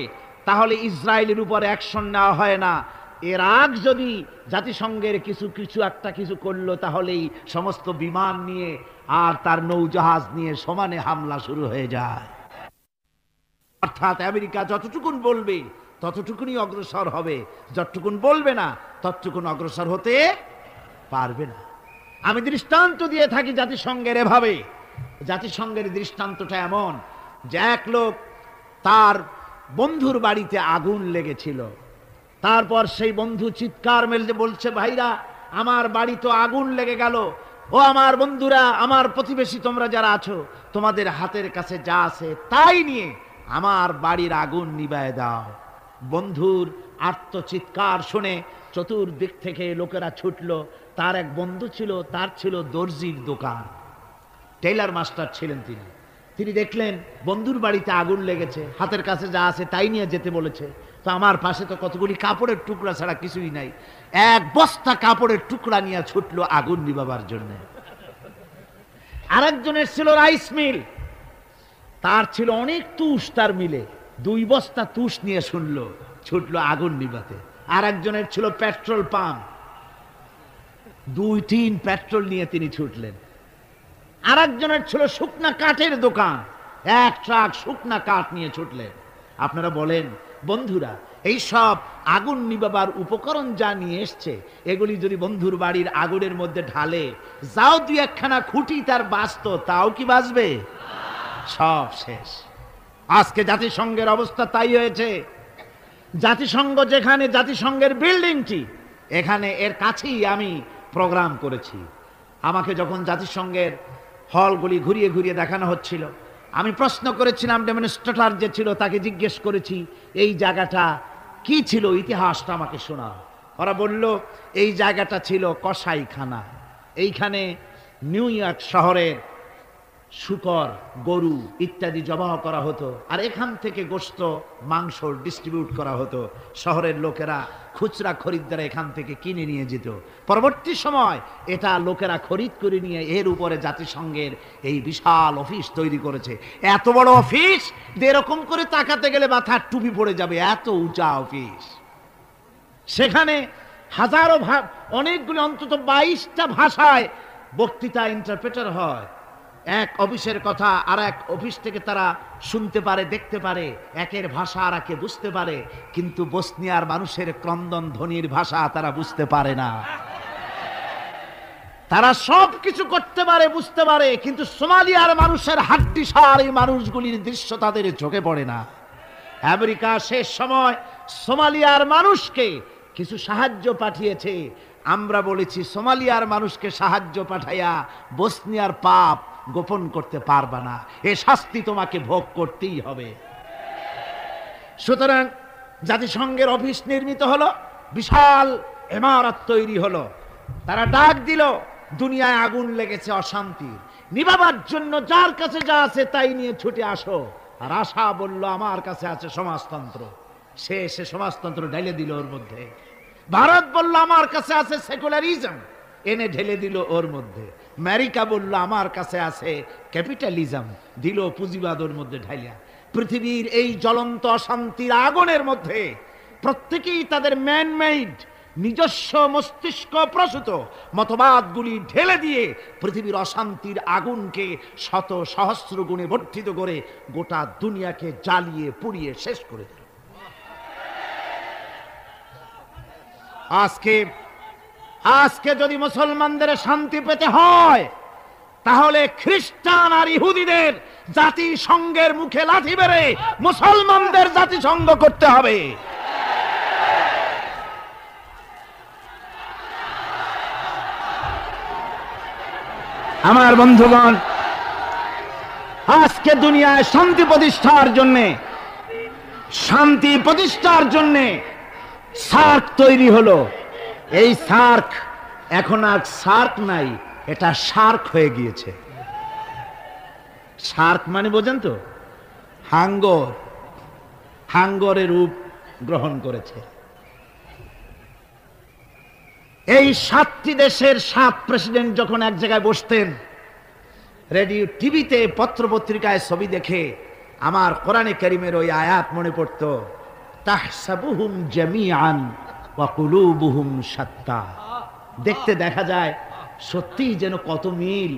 তাহলে ইসরায়েলের উপর অ্যাকশন নেওয়া হয় না। এর আগ যদি জাতিসংঘের কিছু কিছু একটা কিছু করল, তাহলেই সমস্ত বিমান নিয়ে আর তার নৌজাহাজ নিয়ে সমানে হামলা শুরু হয়ে যায়। অর্থাৎ আমেরিকা যতটুকুন বলবে ততটুকুনি অগ্রসর হবে। যতটুকুন বলবে না, ততটুকুন অগ্রসর হতে পারবে না। আমি দৃষ্টান্ত দিয়ে থাকি জাতিসংঘের এভাবে। জাতিসংঘের দৃষ্টান্তটা এমন যে এক লোক তার বন্ধুর বাড়িতে আগুন লেগেছিল। তারপর সেই বন্ধু চিৎকার মেলতে বলছে, ভাইরা, আমার বাড়ি তো আগুন লেগে গেল। ও আমার বন্ধুরা, আমার প্রতিবেশী তোমরা যারা আছো, তোমাদের হাতের কাছে যা আছে তাই নিয়ে আমার বাড়ির আগুন নিবায় দাও। বন্ধুর আত্মচিৎকার শুনে চতুর্দিক থেকে লোকেরা ছুটলো। তার এক বন্ধু ছিল, তার ছিল দর্জির দোকান। টেইলার মাস্টার ছিলেন তিনি। তিনি দেখলেন, বন্ধুর বাড়িতে আগুন লেগেছে, হাতের কাছে যা আছে তাই নিয়ে যেতে বলেছে। তো আমার পাশে তো কতগুলি কাপড়ের টুকরা ছাড়া কিছুই নাই। এক বস্তা কাপড়ের টুকরা নিয়ে ছুটলো আগুন নিবাবার জন্য। আরেকজনের ছিল রাইস মিল। তার ছিল অনেক তুষ তার মিলে। দুই বস্তা তুষ নিয়ে শুনলো, ছুটলো আগুন নিবাতে। আর একজনের ছিল পেট্রোল পাম্প। দুই তিন পেট্রোল নিয়ে তিনি ছুটলেন। আর একজনের ছিল শুকনা কাঠের দোকান। এক ট্রাক শুকনা কাঠ নিয়ে ছুটলেন। আপনারা বলেন, বন্ধুরা, এই সব আগুন নিবাবার উপকরণ যা নিয়ে এসছে, এগুলি যদি বন্ধুর বাড়ির আগুনের মধ্যে ঢালে, যাও দুই একখানা খুঁটি তার বাঁচত, তাও কি বাঁচবে? সব শেষ। আজকে জাতিসংঘের অবস্থা তাই হয়েছে। জাতিসংঘ যেখানে, জাতিসংঘের বিল্ডিংটি, এখানে এর কাছেই আমি প্রোগ্রাম করেছি। আমাকে যখন জাতিসংঘের হলগুলি ঘুরিয়ে ঘুরিয়ে দেখানো হচ্ছিল, আমি প্রশ্ন করেছিলাম ডেমনস্ট্রেটর যে ছিল তাকে জিজ্ঞেস করেছি, এই জায়গাটা কি ছিল? ইতিহাসটা আমাকে শোনা ওরা বলল, এই জায়গাটা ছিল কসাইখানা। এইখানে নিউ ইয়র্ক শহরের শুকর, গরু ইত্যাদি জবাহ করা হতো। আর এখান থেকে গোস্ত মাংস ডিস্ট্রিবিউট করা হতো। শহরের লোকেরা খুচরা খরিদ্দার এখান থেকে কিনে নিয়ে যেত। পরবর্তী সময় এটা লোকেরা খরিদ করে নিয়ে এর উপরে জাতিসংঘের এই বিশাল অফিস তৈরি করেছে। এত বড় অফিস এরকম করে তাকাতে গেলে মাথার টুপি পড়ে যাবে। এত উঁচা অফিস। সেখানে হাজারো অনেকগুলি অন্তত বাইশটা ভাষায় বক্তৃতা ইন্টারপ্রেটার হয়। এক অফিসের কথা আর এক অফিস থেকে তারা শুনতে পারে, দেখতে পারে। একের ভাষা আর একে বুঝতে পারে। কিন্তু বসনিয়ার মানুষের ক্রন্দন ধ্বনির ভাষা তারা বুঝতে পারে না। তারা সব কিছু করতে পারে, বুঝতে পারে। কিন্তু সোমালিয়ার মানুষের হাড্ডি সার এই মানুষগুলির দৃশ্য তাদের চোখে পড়ে না। আমেরিকা শেষ সময় সোমালিয়ার মানুষকে কিছু সাহায্য পাঠিয়েছে। আমরা বলেছি, সোমালিয়ার মানুষকে সাহায্য পাঠাইয়া বসনিয়ার পাপ গোপন করতে পারবা না। এ শাস্তি তোমাকে ভোগ করতেই হবে। সুতরাং জাতিসংঘের অফিস নির্মিত হলো, বিশাল এমারত তৈরি হলো। তারা ডাক দিল, দুনিয়ায় আগুন লেগেছে অশান্তির নিবাবার জন্য যার কাছে যা আছে তাই নিয়ে ছুটে আসো। আর আশা বলল, আমার কাছে আছে সমাজতন্ত্র। সে সে সমাজতন্ত্র ঢেলে দিল ওর মধ্যে। ভারত বলল, আমার কাছে আছে সেকুলারিজম। এনে ঢেলে দিল ওর মধ্যে। আমেরিকা বলল, আমার কাছে আছে ক্যাপিটালিজম। দিল পুঁজিবাদ ওর মধ্যে ঢাইলিয়া পৃথিবীর এই জ্বলন্ত অশান্তির আগুনের মধ্যে প্রত্যেকেই তাদের ম্যানমেড নিজস্ব মস্তিষ্ক প্রসূত মতবাদগুলি ঢেলে দিয়ে পৃথিবীর অশান্তির আগুনকে শত সহস্র গুণে বর্ধিত করে গোটা দুনিয়াকে জ্বালিয়ে পুড়িয়ে শেষ করে দিল। আজকে আজকে যদি মুসলমানদের শান্তি পেতে হয়, তাহলে খ্রিস্টান আর ইহুদিদের জাতিসংঘের মুখে লাথি বেড়ে মুসলমানদের জাতিসংঘ করতে হবে। আমার বন্ধুগণ, আজকে দুনিয়ায় শান্তি প্রতিষ্ঠার জন্যে, শান্তি প্রতিষ্ঠার জন্যে সার্ক তৈরি হলো। এই সার্ক, এখন আর সার্ক নাই, এটা সার্ক হয়ে গিয়েছে। সার্ক মানে বোঝেন তো? হাঙ্গর হাঙ্গরের রূপ গ্রহণ করেছে। এই সাতটি দেশের সাত প্রেসিডেন্ট যখন এক জায়গায় বসতেন, রেডিও টিভিতে পত্র পত্রিকায় ছবি দেখে আমার কোরআনে করিমের ওই আয়াত মনে পড়ত, তাহসাবুহুম জামিআন। সাত্তা দেখতে দেখা যায়, সত্যিই যেন কত মিল,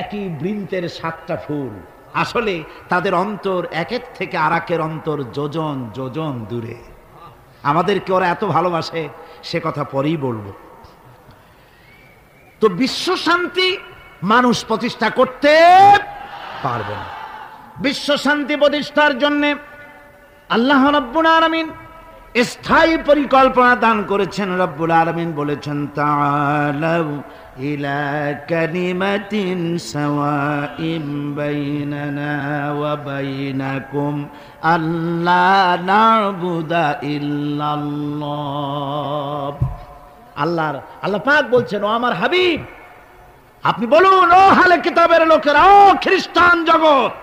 একই বৃন্তের সাতটা ফুল। আসলে তাদের অন্তর একের থেকে আরাকের অন্তর যোজন যোজন দূরে। আমাদেরকে ওরা এত ভালোবাসে, সে কথা পরেই বলব। তো বিশ্ব শান্তি মানুষ প্রতিষ্ঠা করতে পারবে না। বিশ্ব শান্তি প্রতিষ্ঠার জন্য আল্লাহ রব্বুল আলামিন স্থায়ী পরিকল্পনা দান করেছেন রব্বুল আলামিন, বলেছেন, তাআলাউ ইলা কালিমাতিন সাওয়াইম বাইনানা ওয়া বাইনাকুম আল্লা না'বুদা ইল্লাল্লাহ। আল্লাহর, আল্লাহ পাক বলছেন, ও আমার হাবিব, আপনি বলুন, ও হালে কিতাবের লোকেরা, ও খ্রিস্টান জগৎ,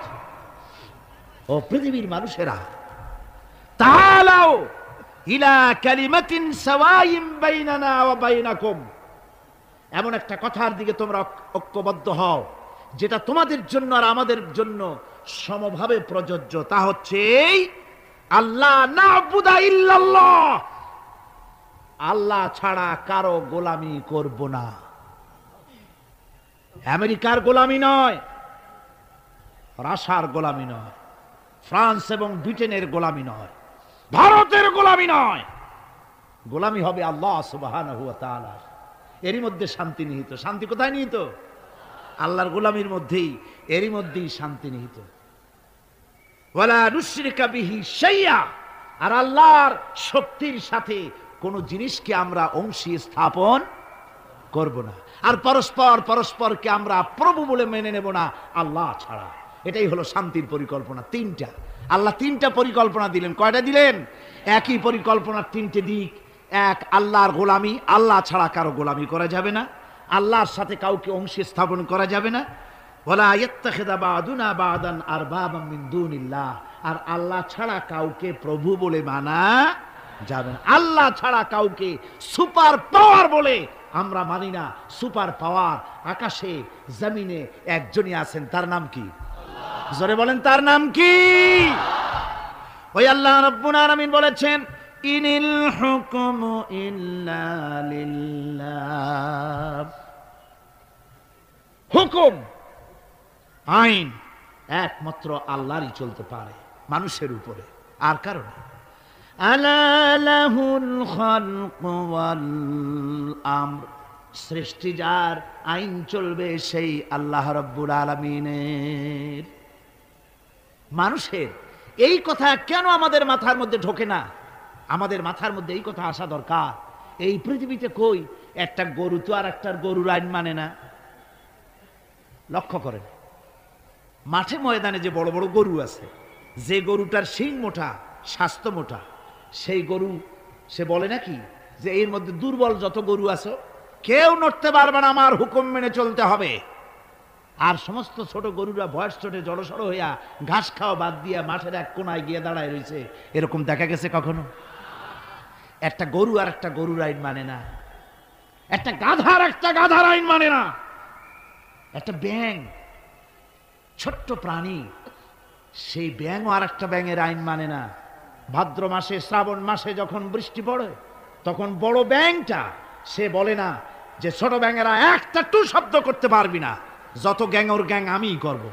ও পৃথিবীর মানুষেরা তাআলাও ইলা কালিমাতিন সাওয়াইম বাইনানা ওয়া বাইনাকুম। এমন একটা কথার দিকে তোমরা ঐক- ঐক্যবদ্ধ হও, যেটা তোমাদের জন্য আর আমাদের জন্য সমভাবে প্রযোজ্য। তা হচ্ছে আল্লাহ ইল্লাল্লাহ। আল্লাহ ছাড়া কারও গোলামি করব না। আমেরিকার গোলামি নয় রাশার গোলামি নয়, ফ্রান্স এবং ব্রিটেনের গোলামি নয়। ভারতের গোলামি নয়। গোলামি হবে আল্লাহ তাআলার এরই মধ্যে শান্তি নিহিত। শান্তি কোথায় নিহিত? আল্লাহর গোলামির মধ্যেই, এরই মধ্যেই শান্তি নিহিত। আর আল্লাহর শক্তির সাথে কোন জিনিসকে আমরা অংশী স্থাপন করব না। আর পরস্পর পরস্পরকে আমরা প্রভু বলে মেনে নেব না, আল্লাহ ছাড়া। এটাই হলো শান্তির পরিকল্পনা। তিনটা। আল্লাহ তিনটা পরিকল্পনা দিলেন। কয়টা দিলেন? একই পরিকল্পনার তিনটে দিক। এক, আল্লাহর গোলামি। আল্লাহ ছাড়া কারও গোলামি করা যাবে না। আল্লাহর সাথে কাউকে অংশী স্থাপন করা যাবে না। বাদান আর বাবা আর আল্লাহ ছাড়া কাউকে প্রভু বলে মানা যাবে না। আল্লাহ ছাড়া কাউকে সুপার পাওয়ার বলে আমরা মানি না। Superpower. আকাশে, জমিনে একজনই আছেন। তার নাম কি? জোরে বলেন, তার নাম কি? ওই আল্লাহ রব্বুল আলামিন বলেছেন, ইনিল হুকুম ইল্লা হুকুম, আইন একমাত্র আল্লাহরই চলতে পারে, মানুষের উপরে। আর কারণে আলালাহুল খালক ওয়াল আমর। সৃষ্টি যার আইন চলবে সেই আল্লাহ রব্বুল আলামিনের। মানুষের, এই কথা কেন আমাদের মাথার মধ্যে ঢোকে না? আমাদের মাথার মধ্যে এই কথা আসা দরকার। এই পৃথিবীতে কই? একটা গরু তো আর একটার গরুর আইন মানে না। লক্ষ্য করেন, মাঠে ময়দানে যে বড় বড় গরু আছে, যে গরুটার শিং মোটা, স্বাস্থ্য মোটা, সেই গরু, সে বলে নাকি যে এর মধ্যে দুর্বল যত গরু আছে, কেউ নড়তে পারবে না, আমার হুকুম মেনে চলতে হবে। আর সমস্ত ছোট গরুরা বয়স ছোটে জড়সড় হইয়া ঘাস খাওয়া বাদ দিয়া মাঠের এক কোনায় গিয়ে দাঁড়ায় রয়েছে এরকম দেখা গেছে কখনো? একটা গরু আর একটা গরুর আইন মানে না। একটা গাধার একটা গাধার আইন মানে না। একটা ব্যাং ছোট্ট প্রাণী, সেই ব্যাঙও আর একটা ব্যাঙের আইন মানে না। ভাদ্র মাসে, শ্রাবণ মাসে যখন বৃষ্টি পড়ে, তখন বড় ব্যাংটা সে বলে না যে ছোট ব্যাঙেরা একটা টু শব্দ করতে পারবি না। যত গ্যাং ওর গ্যাং আমিই করব।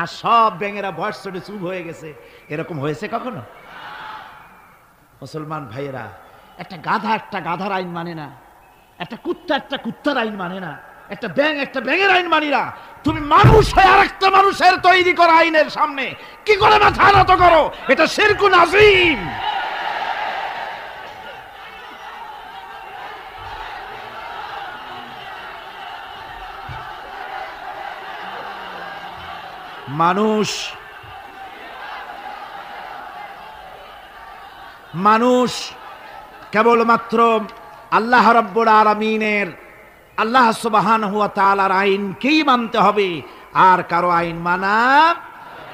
আর সব ব্যাঙেরা বয়স ছোটে চুপ হয়ে গেছে। এরকম হয়েছে কখনো? মুসলমান ভাইয়েরা, একটা গাধা একটা গাধার আইন মানে না। একটা কুত্তা একটা কুত্তার আইন মানে না। একটা ব্যাং একটা ব্যাঙের আইন মানি না। তুমি মানুষ হয়ে আর একটা মানুষের তৈরি করা আইনের সামনে। কি করে মাথা নত করো? এটা শিরকুন আজিম। মানুষ। মানুষ কেবলমাত্র আল্লাহ রব্বুর আলমিনের, আল্লাহ সুবাহান হুয়া তালার আইনকেই মানতে হবে, আর কারও আইন মানা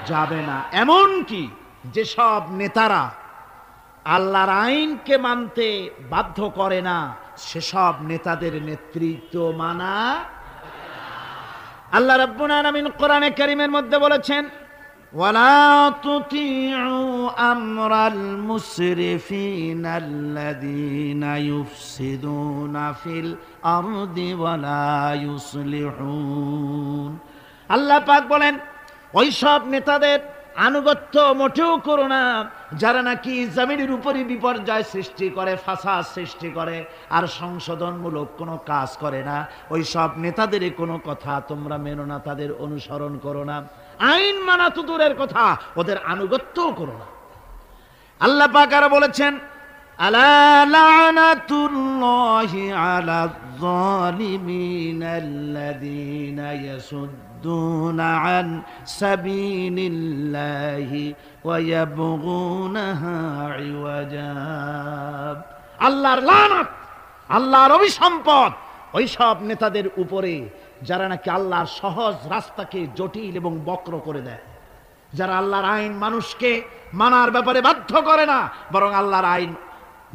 যাবে না। এমন কি যেসব নেতারা আল্লাহর আইনকে মানতে বাধ্য করে না, সেসব নেতাদের নেতৃত্ব মানা আল্লাহ রাব্বুল আলামিন কোরআনে কারীমের মধ্যে বলেছেন, ওয়ালা তুতিউ আমরাল মুসরিফিন আল্লাযীনা ইউফসিদুনা ফিল আরদি ওয়ালা ইউসলিহুন। আল্লাহ পাক বলেন, ওই সব নেতাদের আনুগত্য মোটেও করো না। যারা নাকি জমিনের উপরই বিপর্যয় সৃষ্টি করে ফাঁসা সৃষ্টি করে, আর সংশোধনমূলক কোনো কাজ করে না, ওই সব নেতাদের কোনো কথা তোমরা মেনো না, তাদের অনুসরণ করো না। আইন মানা তো দূরের কথা, ওদের আনুগত্যও করো না। আল্লাহ পাক আরও বলেছেন, আলা লানাতুল্লাহি আলা الظالمين الذين يصدون عن سبيل الله ويبغونها عوجا আল্লাহর লানত আল্লাহর অভিসম্পদ ওই সব নেতাদের উপরে যারা নাকি আল্লাহর সহজ রাস্তাকে জটিল এবং বক্র করে দেয় যারা আল্লাহর আইন মানুষকে মানার ব্যাপারে বাধ্য করে না বরং আল্লাহর আইন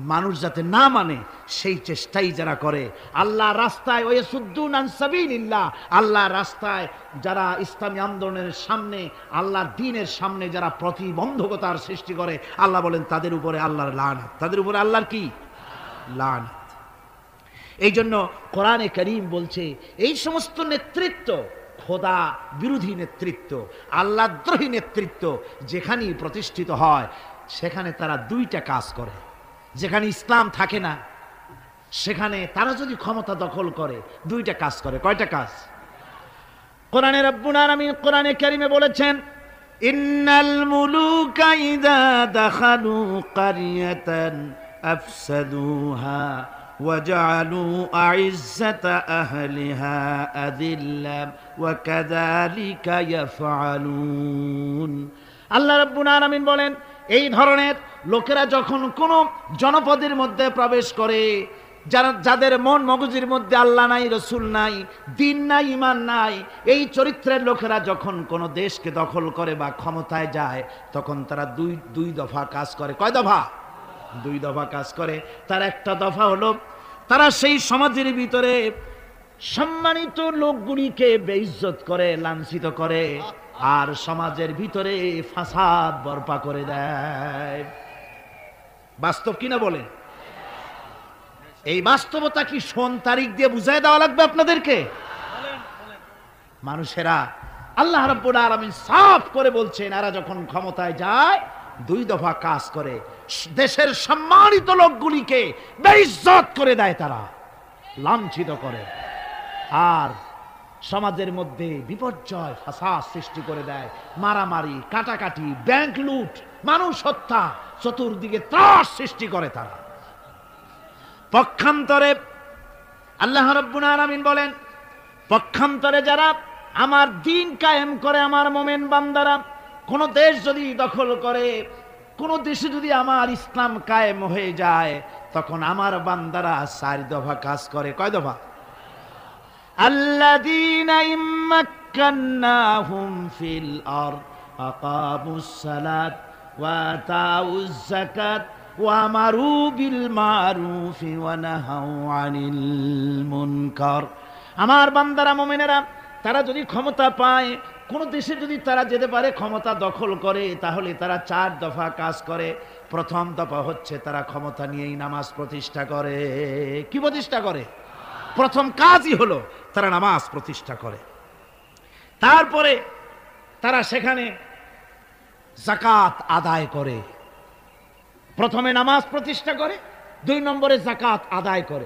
মানুষ যাতে না মানে সেই চেষ্টাই যারা করে। আল্লাহ রাস্তায় ওই সুদ্দুন আনসাবিল্লাহ আল্লাহ রাস্তায় যারা ইসলামী আন্দোলনের সামনে, আল্লাহর দিনের সামনে যারা প্রতিবন্ধকতার সৃষ্টি করে, আল্লাহ বলেন, তাদের উপরে আল্লাহর লানত। তাদের উপরে আল্লাহর কি? লানত। এই জন্য কোরআনে করিম বলছে, এই সমস্ত নেতৃত্ব খোদা বিরোধী নেতৃত্ব আল্লাদ্রোহী নেতৃত্ব যেখানেই প্রতিষ্ঠিত হয়, সেখানে তারা দুইটা কাজ করে। যেখানে ইসলাম থাকে না সেখানে তারা যদি ক্ষমতা দখল করে দুইটা কাজ করে কয়টা কাজ কোরআনে রব্বুল আলামিন কোরআনে কারিমে বলেছেন ইন্নাল মুলুকা ইযা দাখালু কারিয়াতান আফসাদুহা وجعلوا أعزة أهلها أذلة وكذلك يفعلون আল্লাহ রাব্বুল আলামিন বলেন এই ধরনের লোকেরা যখন কোনো জনপদের মধ্যে প্রবেশ করে, যারা, যাদের মন মগজের মধ্যে আল্লাহ নাই, রসুল নাই, দিন নাই ইমান নাই, এই চরিত্রের লোকেরা যখন কোনো দেশকে দখল করে বা ক্ষমতায় যায়, তখন তারা দুই দুই দফা কাজ করে। কয় দফা? দুই দফা কাজ করে। তার একটা দফা হলো, তারা সেই সমাজের ভিতরে সম্মানিত লোকগুলিকে বেইজ্জত করে, লাঞ্ছিত করে। আর সমাজের ভিতরে ফাসাদ বরপা করে দেয়। বাস্তব কিনা বলে এই বাস্তবতা কি সোন তারিখ দিয়ে বুঝাই দেওয়া লাগবে আপনাদেরকে? মানুষেরা আল্লাহ রব্বুল আলামিন সাফ করে বলছেন, এরা যখন ক্ষমতায় যায়, দুই দফা কাজ করে। দেশের সম্মানিত লোকগুলিকে বেইজ্জত করে দেয় তারা, লাঞ্ছিত করে। আর সমাজের মধ্যে বিপর্যয়, ফাসাদ সৃষ্টি করে দেয়। মারামারি, কাটাকাটি ব্যাংক লুট, মানুষ হত্যা, চতুর্দিকে ত্রাস সৃষ্টি করে তারা। পক্ষান্তরে আল্লাহ রব্বুল আলামিন বলেন, পক্ষান্তরে যারা আমার দিন কায়েম করে আমার মোমেন বান্দারা, কোন দেশ যদি দখল করে, কোন দেশে যদি আমার ইসলাম কায়েম হয়ে যায়, তখন আমার বান্দারা চার দফা কাজ করে। কয় দফা? الذين إن مكناهم في الأرض أقاموا الصلاة وآتوا الزكاة وأمروا بالمعروف ونهوا عن المنكر আমার বান্দারা মোমেনেরা তারা যদি ক্ষমতা পায় কোন দেশে যদি তারা যেতে পারে ক্ষমতা দখল করে তাহলে তারা চার দফা কাজ করে প্রথম দফা হচ্ছে তারা ক্ষমতা নিয়েই নামাজ প্রতিষ্ঠা করে কি প্রতিষ্ঠা করে প্রথম কাজই হলো তারা নামাজ প্রতিষ্ঠা করে। তারপরে তারা সেখানে জাকাত আদায় করে। প্রথমে নামাজ প্রতিষ্ঠা করে, দুই নম্বরে জাকাত আদায় করে।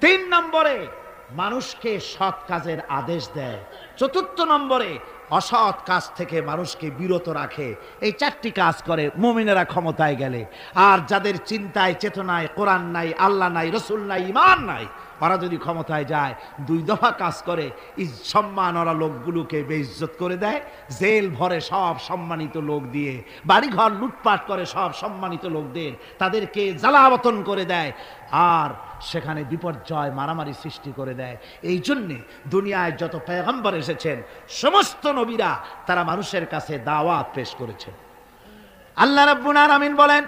তিন নম্বরে মানুষকে সৎ কাজের আদেশ দেয়। চতুর্থ নম্বরে অসৎ কাজ থেকে মানুষকে বিরত রাখে। এই চারটি কাজ করে, মুমিনেরা ক্ষমতায় গেলে। আর যাদের চিন্তায়, চেতনায়, কোরআন নাই, আল্লাহ নাই, রসুল নাই ইমান নাই ওরা যদি ক্ষমতায় যায়, দুই দফা কাজ করে সম্মান ওরা লোকগুলোকে বেইজ্জত করে দেয়, জেল ভরে সব সম্মানিত লোক দিয়ে, বাড়িঘর লুটপাট করে সব সম্মানিত লোকদের তাদেরকে জ্বালাবতন করে দেয়, আর সেখানে বিপর্যয়, মারামারি সৃষ্টি করে দেয়। এই জন্যে দুনিয়ায় যত পেগম্বর এসেছেন, সমস্ত নবীরা তারা মানুষের কাছে দাওয়াত পেশ করেছেন। আল্লাহ রাব্বুল আলামিন বলেন,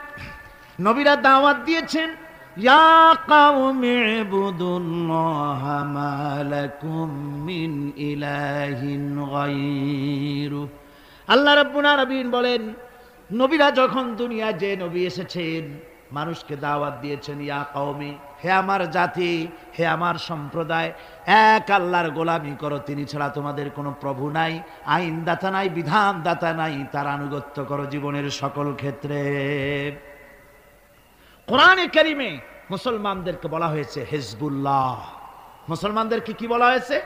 নবীরা দাওয়াত দিয়েছেন ইয়া কাউমি ইবুদুল্লাহ মা লাকুম মিন ইলাহিন গায়রু আল্লাহ রাব্বুল আলামিন বলেন, নবীরা যখন দুনিয়া যে নবী এসেছেন, মানুষকে দাওয়াত দিয়েছেন, ইয়া কওমি, হে আমার জাতি, হে আমার সম্প্রদায়, এক আল্লাহর গোলামি করো, তিনি ছাড়া তোমাদের কোনো প্রভু নাই আইন দাতা নাই বিধান দাতা নাই, তার আনুগত্য করো জীবনের সকল ক্ষেত্রে। কোরআনে কারিমে মুসলমানদেরকে বলা হয়েছে হেজবুল্লাহ। মুসলমানদেরকে কি বলা হয়েছে?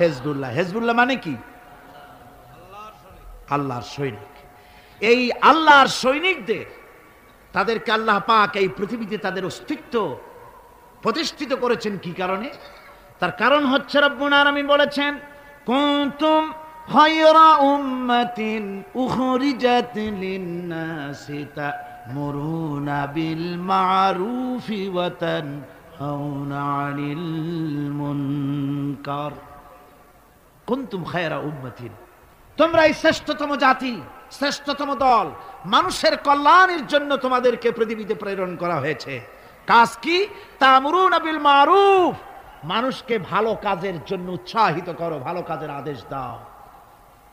হেজবুল্লাহ। হেজবুল্লাহ মানে কি? আল্লাহর সৈনিক। এই আল্লাহর সৈনিকদের, তাদেরকে আল্লাহ পাক এই পৃথিবীতে তাদের অস্তিত্ব প্রতিষ্ঠিত করেছেন কি কারণে? তার কারণ হচ্ছে রব্বুল আলামিন বলেছেন, কুনতুম খায়রা উম্মাতিন উখরিজাত লিন-নাসি তা'মুরুনা বিল মা'রুফি ওয়া তানহাউনা 'আনিল মুনকার কুনতুম খায়রা উম্মাতিন তোমরা এই শ্রেষ্ঠতম জাতি, শ্রেষ্ঠতম দল, মানুষের কল্যাণের জন্য তোমাদেরকে পৃথিবীতে প্রেরণ করা হয়েছে। কাজ কি? তামরুন বিল মারুফ। মানুষকে ভালো কাজের জন্য উৎসাহিত করো, ভালো কাজের আদেশ দাও।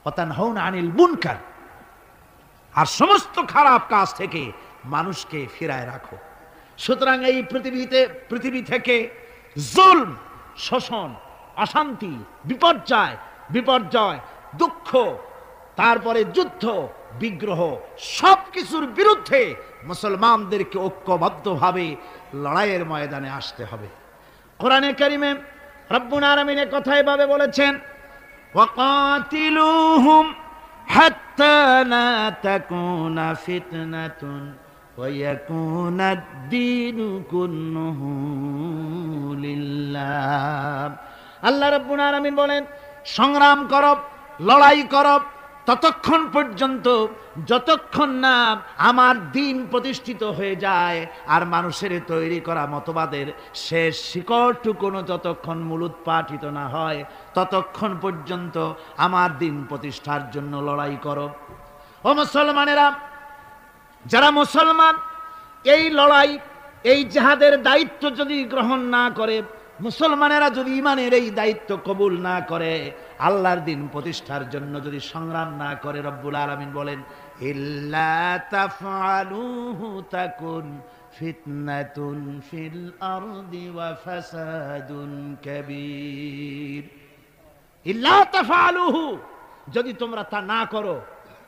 অতান হৌন আনিল মুনকার। আর সমস্ত খারাপ কাজ থেকে মানুষকে ফিরায় রাখো। সুতরাং এই পৃথিবীতে, পৃথিবী থেকে জুলম, শোষণ, অশান্তি, বিপর্যয় বিপর্যয়, দুঃখ, তারপরে যুদ্ধ, বিগ্রহ সব কিছুর বিরুদ্ধে মুসলমানদেরকে ঐক্যবদ্ধভাবে লড়াইয়ের ময়দানে আসতে হবে। কোরআনে কারিমে রব্বুল আলামিন এ কথা এভাবে বলেছেন ওয়াকাতিলুহুম হাত্তা লা তাকুনা ফিতনাতুন ويكون الدين كله لله আল্লাহ রাব্বুল আলামিন বলেন সংগ্রাম করব লড়াই করব ততক্ষণ পর্যন্ত যতক্ষণ না আমার দিন প্রতিষ্ঠিত হয়ে যায় আর মানুষের তৈরি করা মতবাদের শেষ শিকড়টুকুনো যতক্ষণ মূলোৎপাটিত না হয়, ততক্ষণ পর্যন্ত আমার দিন প্রতিষ্ঠার জন্য লড়াই করো। ও মুসলমানেরা, যারা মুসলমান, এই লড়াই, এই জেহাদের দায়িত্ব যদি গ্রহণ না করে মুসলমানেরা যদি ইমানের এই দায়িত্ব কবুল না করে, আল্লাহর দিন প্রতিষ্ঠার জন্য যদি সংগ্রাম না করে, রব্বুল আলমিন বলেন যদি তোমরা তা না করো,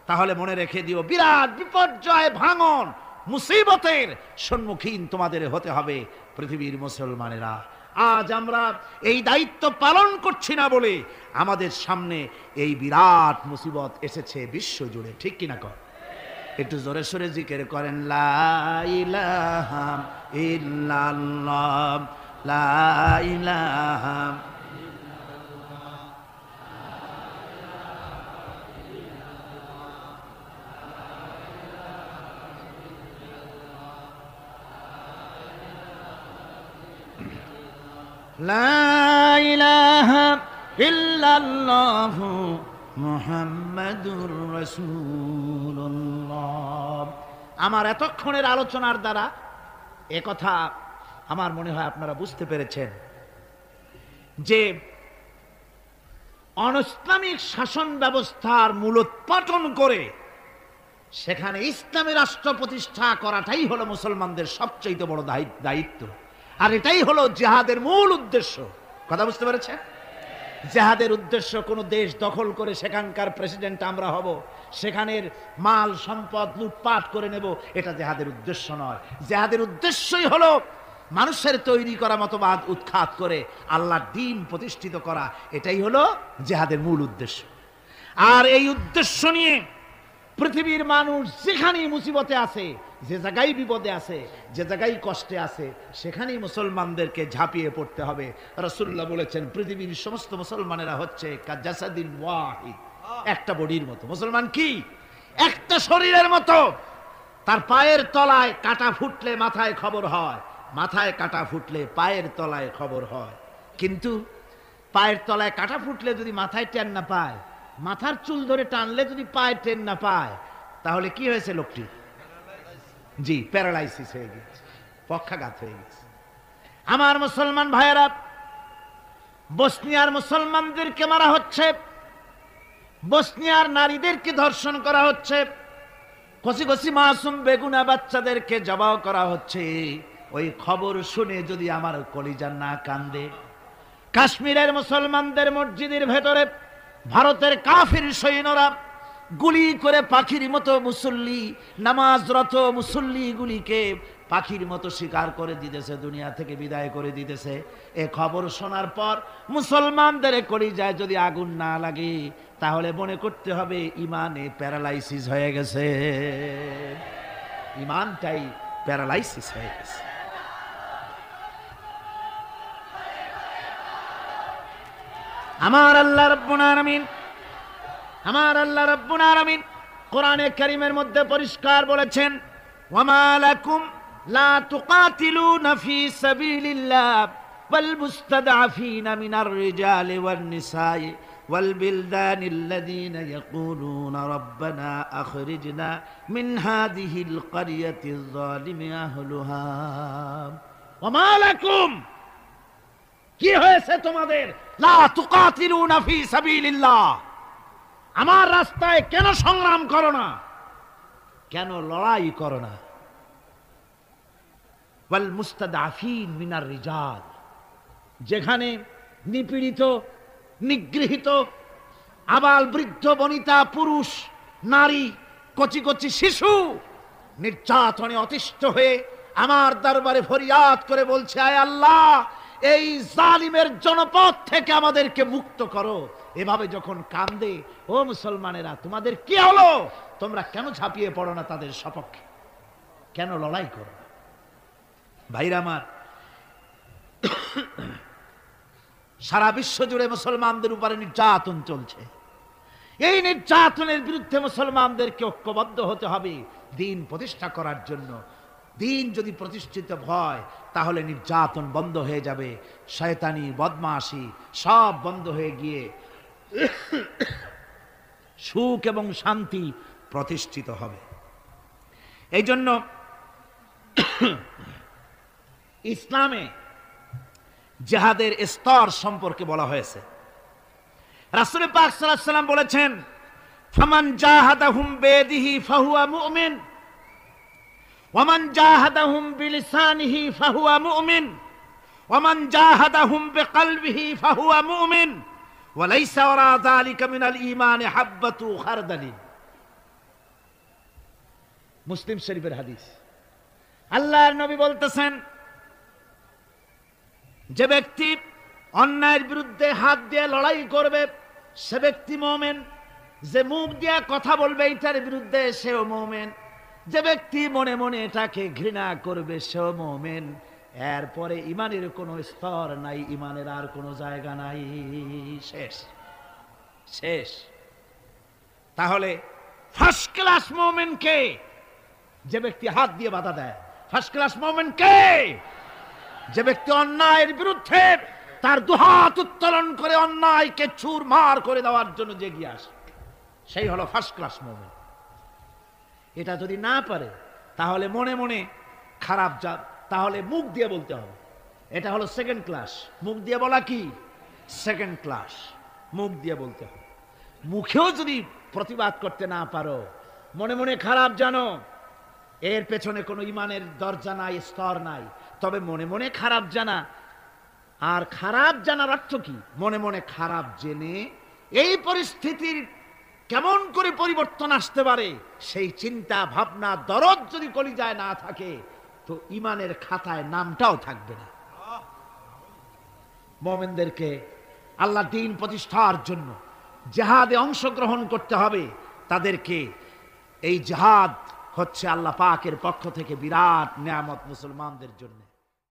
তাহলে মনে রেখে দিও, বিরাট বিপর্যয়, ভাঙন, মুসিবতের সম্মুখীন তোমাদের হতে হবে পৃথিবীর মুসলমানেরা। আজ আমরা এই দায়িত্ব পালন করছি না বলে আমাদের সামনে এই বিরাট মুসিবত এসেছে বিশ্ব জুড়ে ঠিক কিনা কর? একটু জোরে সোরে জিকের করেন লাইলাহাম ইল্লাল্লাহ, লা আমার এতক্ষণের আলোচনার দ্বারা এ কথা আমার মনে হয় আপনারা বুঝতে পেরেছেন যে অনইসলামিক শাসন ব্যবস্থার মূলোৎপাটন করে সেখানে ইসলামী রাষ্ট্র প্রতিষ্ঠা করাটাই হলো মুসলমানদের সবচেয়ে বড় দায়িত্ব। আর এটাই হলো জেহাদের মূল উদ্দেশ্য। কথা বুঝতে পেরেছে জেহাদের উদ্দেশ্য কোনো দেশ দখল করে সেখানকার প্রেসিডেন্ট আমরা হব, সেখানের মাল, সম্পদ লুটপাট করে নেব, এটা জেহাদের উদ্দেশ্য নয়। জেহাদের উদ্দেশ্যই হলো মানুষের তৈরি করা মতবাদ উৎখাত করে, আল্লাহর দিন প্রতিষ্ঠিত করা, এটাই হলো জেহাদের মূল উদ্দেশ্য। আর এই উদ্দেশ্য নিয়ে পৃথিবীর মানুষ যেখানেই মুসিবতে আছে যে জায়গায় বিপদে আছে, যে জায়গায় কষ্টে আছে, সেখানেই মুসলমানদেরকে ঝাঁপিয়ে পড়তে হবে। রসুল্লাহ বলেছেন, পৃথিবীর সমস্ত মুসলমানেরা হচ্ছে একটা বডির মতো। মুসলমান কি? একটা শরীরের মতো। তার পায়ের তলায় কাটা ফুটলে মাথায় খবর হয়, মাথায় কাটা ফুটলে পায়ের তলায় খবর হয়। কিন্তু পায়ের তলায় কাটা ফুটলে যদি মাথায় টেন না পায়, মাথার চুল ধরে টানলে যদি পায়ে টেন না পায়, তাহলে কি হয়েছে লোকটি? জি, প্যারালাইসিস হয়ে গেছে পক্ষাঘাত হয়ে গেছে আমার মুসলমান ভাইয়েরা, বসনিয়ার মুসলমানদেরকে মারা হচ্ছে, বসনিয়ার নারীদেরকে ধর্ষণ করা হচ্ছে, কষি কষি মাসুম বেগুনা বাচ্চাদেরকে জবাও করা হচ্ছে। ওই খবর শুনে যদি আমার কলিজা না কান্দে, কাশ্মীরের মুসলমানদের মসজিদের ভেতরে ভারতের কাফির সৈন্যরা গুলি করে পাখির মতো মুসল্লি, নামাজরত মুসল্লি গুলিকে পাখির মতো শিকার করে দিতেছে, দুনিয়া থেকে বিদায় করে দিতেছে। এ খবর শোনার পর মুসলমানদের করি যায় যদি আগুন না লাগে, তাহলে মনে করতে হবে ইমানে প্যারালাইসিস হয়ে গেছে। ইমানটাই প্যারালাইসিস হয়ে গেছে। আমার আল্লাহ রব্বুল আলামিন আমার আল্লাহ রব্বুল আলামিন কোরআনে কারীমের মধ্যে পরিষ্কার বলেছেন ওয়ামা লাকুম লা তুকাতিলুনা ফি সাবিলিল্লাহ ওয়াল মুস্তাদআফিনা মিনার রিজালি ওয়ান নিসাই والبلدان الذين يقولون ربنا أخرجنا من هذه القرية الظالم أهلها وما لكم কি হয়েছে তোমাদের লা তুকাতিলুনা ফি সাবিলিল্লাহ আমার রাস্তায় কেন সংগ্রাম করো না? কেন লড়াই করো না? ওয়াল মুস্তাদাফিন মিনার যেখানে নিপীড়িত, নিগৃহীত, আবাল বৃদ্ধ, বনিতা, পুরুষ, নারী, কচি কচি শিশু নির্যাতনে অতিষ্ঠ হয়ে আমার দরবারে ফরিয়াদ করে বলছে, আয় আল্লাহ, এই জালিমের জনপদ থেকে আমাদেরকে মুক্ত করো। এভাবে যখন কান্দে, ও মুসলমানেরা, তোমাদের কি হলো? তোমরা কেন ঝাঁপিয়ে পড়ো না তাদের সপক্ষে? কেন লড়াই করো না? ভাইরা আমার, সারা বিশ্ব জুড়ে মুসলমানদের উপরে নির্যাতন চলছে। এই নির্যাতনের বিরুদ্ধে মুসলমানদেরকে ঐক্যবদ্ধ হতে হবে, দিন প্রতিষ্ঠা করার জন্য। দিন যদি প্রতিষ্ঠিত হয়, তাহলে নির্যাতন বন্ধ হয়ে যাবে, শয়তানি, বদমাশি সব বন্ধ হয়ে গিয়ে সুখ এবং শান্তি প্রতিষ্ঠিত হবে। এই জন্য ইসলামে জেহাদের স্তর সম্পর্কে বলা হয়েছে। রাসূল পাক সাল্লাম বলেছেন, ফামান জাহাদাহুম বেদিহি ফাহুয়া মুমিন, ওয়ামান জাহাদাহুম বিলিসানিহি ফাহুয়া মুমিন, ওয়ামান জাহাদাহুম বিকলবিহি ফাহুয়া মুমিন। মুসলিম শরীফের হাদিস। আল্লাহর নবী বলতেছেন, যে ব্যক্তি অন্যায়ের বিরুদ্ধে হাত দিয়ে লড়াই করবে, সে ব্যক্তি মোমেন। যে মুখ দিয়ে কথা বলবে, এটার বিরুদ্ধে সেও মোমেন। যে ব্যক্তি মনে মনে এটাকে ঘৃণা করবে, সেও মোমেন। এরপরে ইমানের কোনো স্তর নাই, ইমানের আর কোনো জায়গা নাই। শেষ। শেষ। তাহলে ফার্স্ট ক্লাস মোমেন্ট কে? যে ব্যক্তি হাত দিয়ে বাধা দেয়। ফার্স্ট ক্লাস মোমেন্ট কে? যে ব্যক্তি অন্যায়ের বিরুদ্ধে তার দুহাত উত্তোলন করে অন্যায়কে চুর মার করে দেওয়ার জন্য জেগিয়ে আসে, সেই হলো ফার্স্ট ক্লাস মোমেন্ট এটা যদি না পারে, তাহলে মনে মনে খারাপ যা তাহলে মুখ দিয়ে বলতে হবে। এটা হলো সেকেন্ড ক্লাস মুখ দিয়ে বলা কি? সেকেন্ড ক্লাস মুখ দিয়ে বলতে হবে। মুখেও যদি প্রতিবাদ করতে না পারো, মনে মনে খারাপ জানো, এর পেছনে কোনো ইমানের দরজা নাই, স্তর নাই। তবে মনে মনে খারাপ জানা। আর খারাপ জানার অর্থ কি? মনে মনে খারাপ জেনে এই পরিস্থিতির কেমন করে পরিবর্তন আসতে পারে, সেই চিন্তা, ভাবনা, দরদ যদি কলিজায় না থাকে তো ইমানের খাতায় নামটাও থাকবে না। মোমেনদেরকে আল্লাহ দিন প্রতিষ্ঠার জন্য জাহাদে অংশগ্রহণ করতে হবে। তাদেরকে এই জাহাদ হচ্ছে আল্লাহ পাকের পক্ষ থেকে বিরাট নিয়ামত মুসলমানদের জন্য।